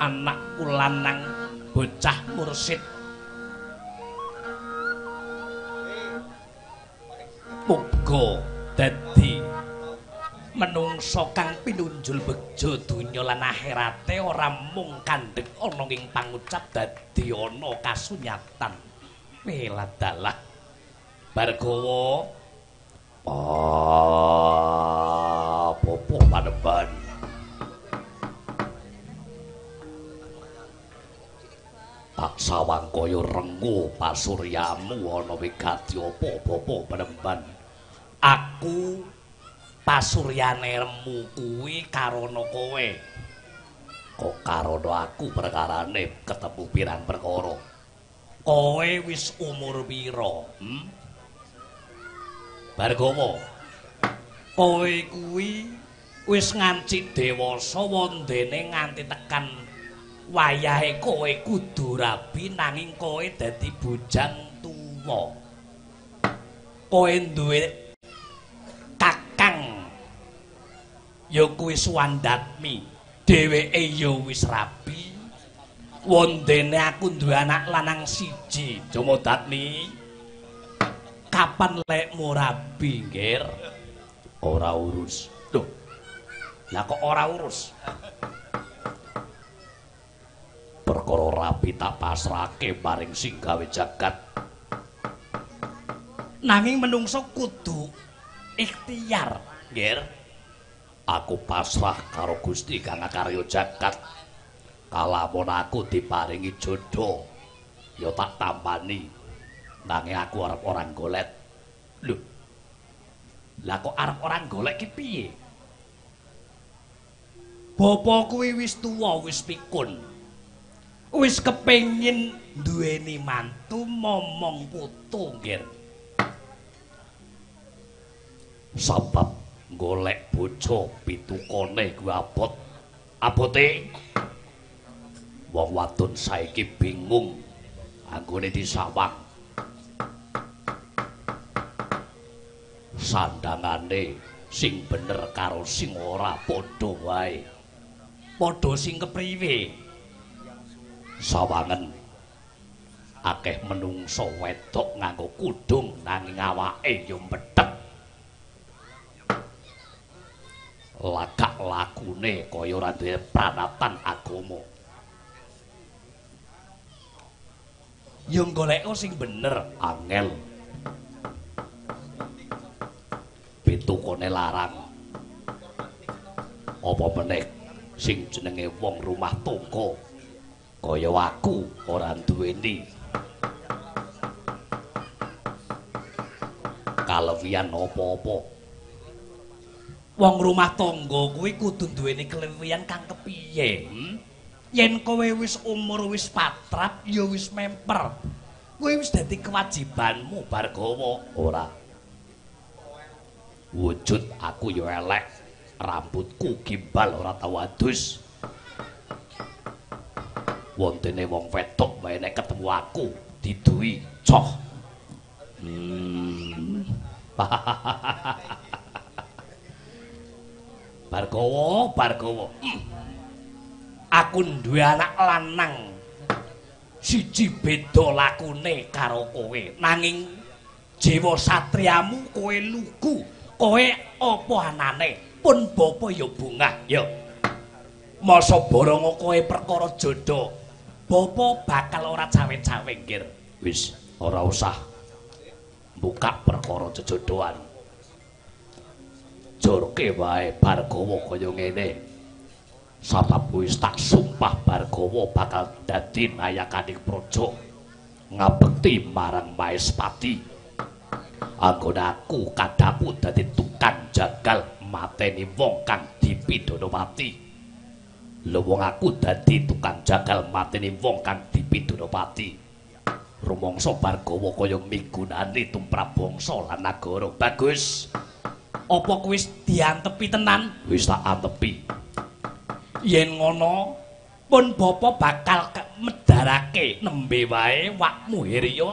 [SPEAKER 1] anakku lanang bocah mursid. Muga menungsa kang pinunjul bejo donya lan akhirate ora mung kandhek ana ing pangucap dadi ana kasunyatan. Weladalah bargawa. Apa paneban. Tak sawang kaya rengu pasuryamu ana wigati apa-apa penemban aku pasuryane remu kuwi karana kowe. Kok karana aku perkarane ketemu pirang perkara? Kowe wis umur pira hm Bargawa kowe kuwi wis ngancik dewasa wondene nganti tekan wayahe kowe kudu rabi nanging kowe dadi bujang tuwa. Kowe duwe kakang ya kuwi Suwandatmi. Dheweke ya wis rabi. Wondene aku duwe anak lanang siji, Jomodatmi. Kapan lekmu rabi, Nggir? Ora urus. Loh. Lah kok ora urus? perkara rabi tak pasrahke maring sing gawe jagat nanging menungso kudu ikhtiar nggih aku pasrah karo Gusti kang karya jagat. Kalamun aku diparingi jodoh ya tak tampani nanging aku arep orang golet lho lah kok arep orang golek ki piye? Bapak kuwi wis tuwa wis pikun. Wis kepengin duweni mantu momong putu nggir sebab golek bojo pitukane kuwi abot. Abote wong wadon saiki bingung anggone disawang. Sandangane sing bener karo sing ora padha wae. Padha sing kepriwe? Sawangen akeh menungsa wedok nganggo kudung nanging awake ya methek. Lakune kaya ora duwe pranatan agama. Yo golekno sing bener, angel. Pitukone larang. Apa meneh sing jenenge wong rumah tangga kaya aku ora duweni kalewian apa-apa. Wong rumah tangga kuwi kudu duweni kalewian kang kepiye? Hmm? Yen kowe wis umur wis patrap ya wis memper. Kuwi wis dadi kewajibanmu Bargawa. Ora. Wujud aku ya elek, rambutku gimbal ora tau adus. Wontene wong wedok wae nek ketemu aku diduwi coh. Hmm. Bargawa, Bargawa. Hmm. Aku duwe anak lanang. Siji beda lakune karo kowe, nanging jiwa satriamu kowe lugu. Kowe apa anane? Pun bapa ya bungah, ya. Masa borongo kowe perkara jodoh. Bapa bakal ora cawe-cawe. Wis, ora usah buka perkara jejodohan. Jorke wae Bargawa kaya ngene. Sabab wis tak sumpah Bargawa bakal dadi nayakaning praja ngabekti marang Maespati. Anggone aku kadhapu dadi tukang jagal mateni wong kang dipidana mati. Lho wong aku dadi tukang jagal mateni wong kang dipidana mati. rumangsa Bargawa kaya migunani tumrap bangsa lan nagara. Bagus. Apa kuwi wis diantepi tenan? Wis tak antepi. Yen ngono, pun bapa bakal medharake nembe wae wakmu Hirya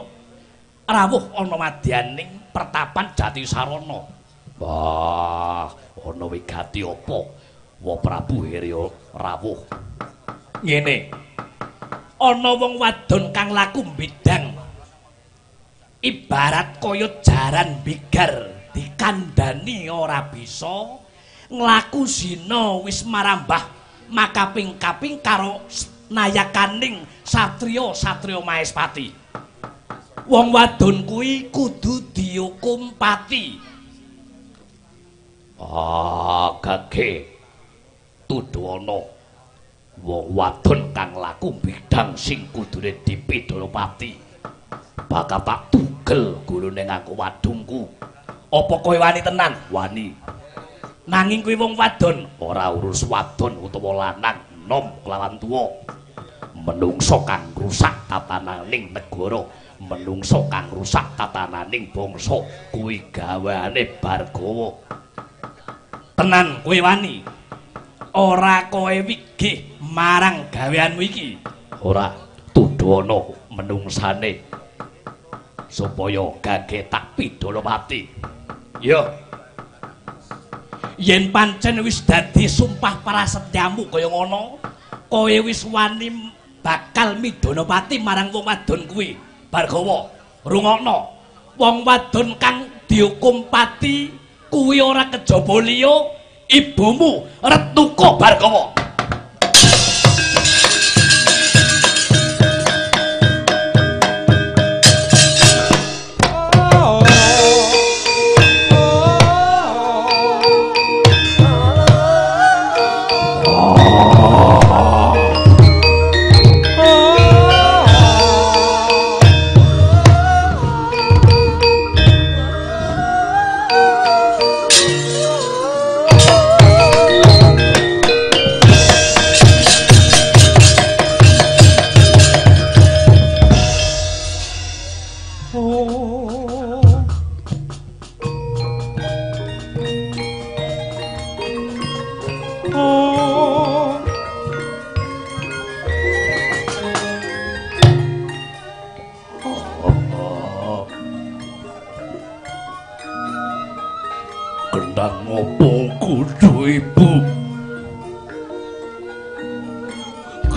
[SPEAKER 1] rawuh ana madyaning pertapan Jati Sarana. Wah, ana wigati apa? Wa Prabu Hirya rawuh. Ngene. ana wong wadon kang laku bidang ibarat kaya jaran bigar dikandani ora bisa nglaku zina wis marambah makaping-kaping karo nayakaning satriya-satriya Maespati. Wong wadon kuwi kudu dihukum pati. Ah gage. Tuduwana wong wadon kang laku bidang sing kudune dipidana pati bakal tak tugel gulune ngaku wadungku apa kowe wani tenan? Wani. Nanging kuwi wong wadon. Ora urus wadon utawa lanang nom kelawan tuwa. Menungso kang rusak tatananing negara. Menungso kang rusak tatananing bangsa. Kuwi gaweane bargawa tenan kowe wani. Ora kowe wigih marang gaweanmu iki. Ora tuduhana menungsane supaya gage tak pidana mati. Ya yen pancen wis dadi sumpah prasetyamu kaya ngono kowe wis wani bakal midana pati marang wong wadon kuwi. Bargawa rungokno. Wong wadon kang dihukum pati kuwi ora kejaba liya ibumu Retuka Bargawa.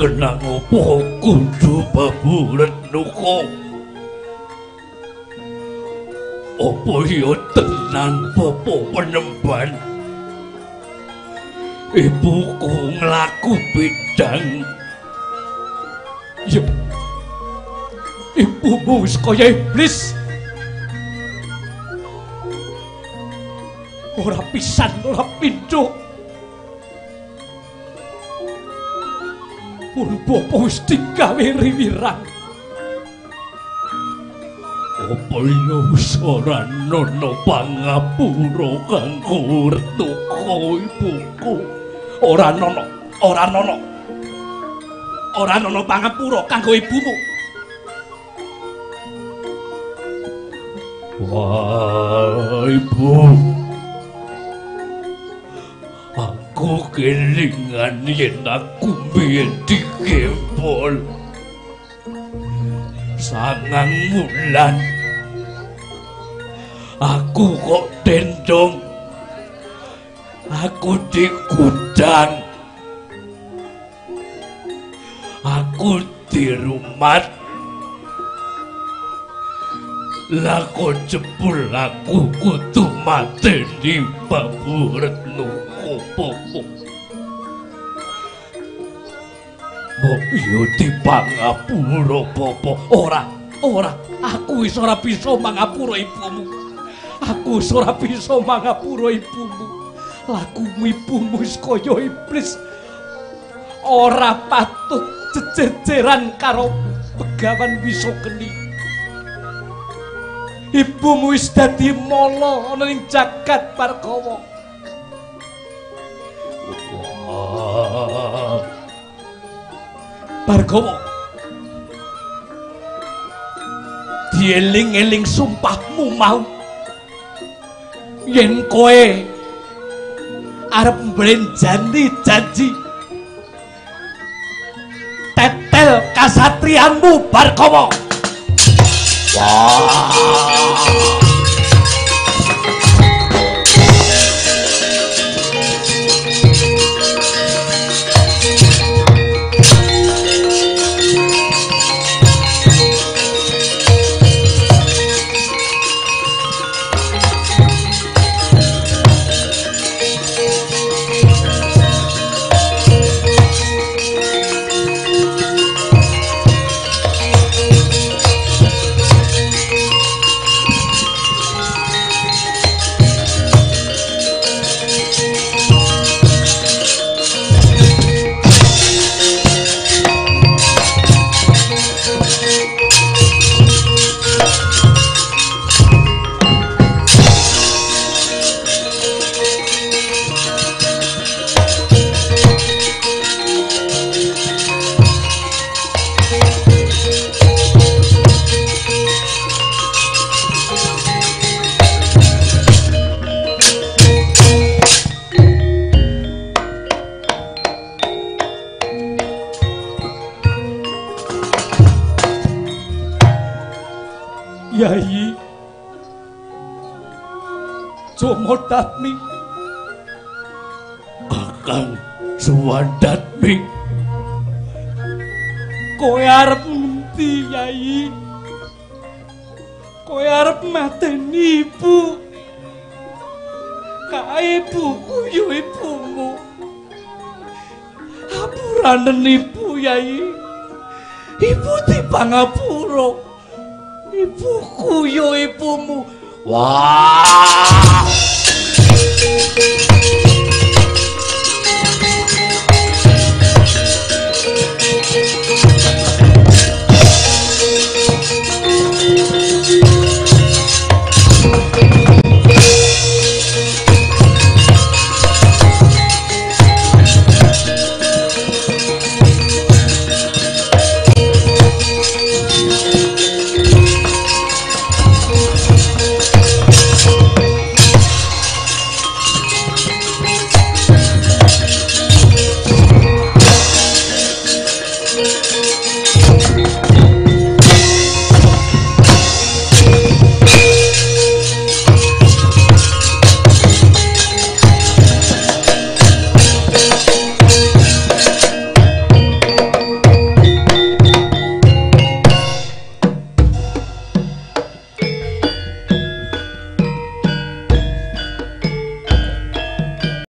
[SPEAKER 3] Kenang opo kudu babu retnuko? Opo yo tenan popo penemban? Ibuku nglaku bidang.
[SPEAKER 1] Yep. Ibumu kaya iblis. Ora pisan, ora pindho. Pun bapa wis digawe riwirang.
[SPEAKER 3] Apa iya wis ora nono pangapura kanggo retuko ibuku?
[SPEAKER 1] Ora nono, ora nono. Ora nono pangapura kanggo ibumu.
[SPEAKER 3] Wah, ibu. Aku kelingan yen aku biyen dikepol. Sangang wulan. Aku kok dendong. Aku digudang. Aku di rumah Lako jebul aku kudu mateni babu kopopo. Mbok yo dipangapura popo.
[SPEAKER 1] Ora, ora. Aku wis ora bisa mangapura ibumu. Aku wis ora bisa mangapura ibumu. Lakumu ibumu wis kaya iblis. Ora patut jejejeran karo pegawan Wisokeni. Ibumu wis dadi mala ana ning jagat Pargawa.
[SPEAKER 3] Wah,
[SPEAKER 1] Pargawa. Dieling-eling sumpahmu mau. Yen kowe arep mblenjani janji tetel kasatrianmu Barkawa. Yai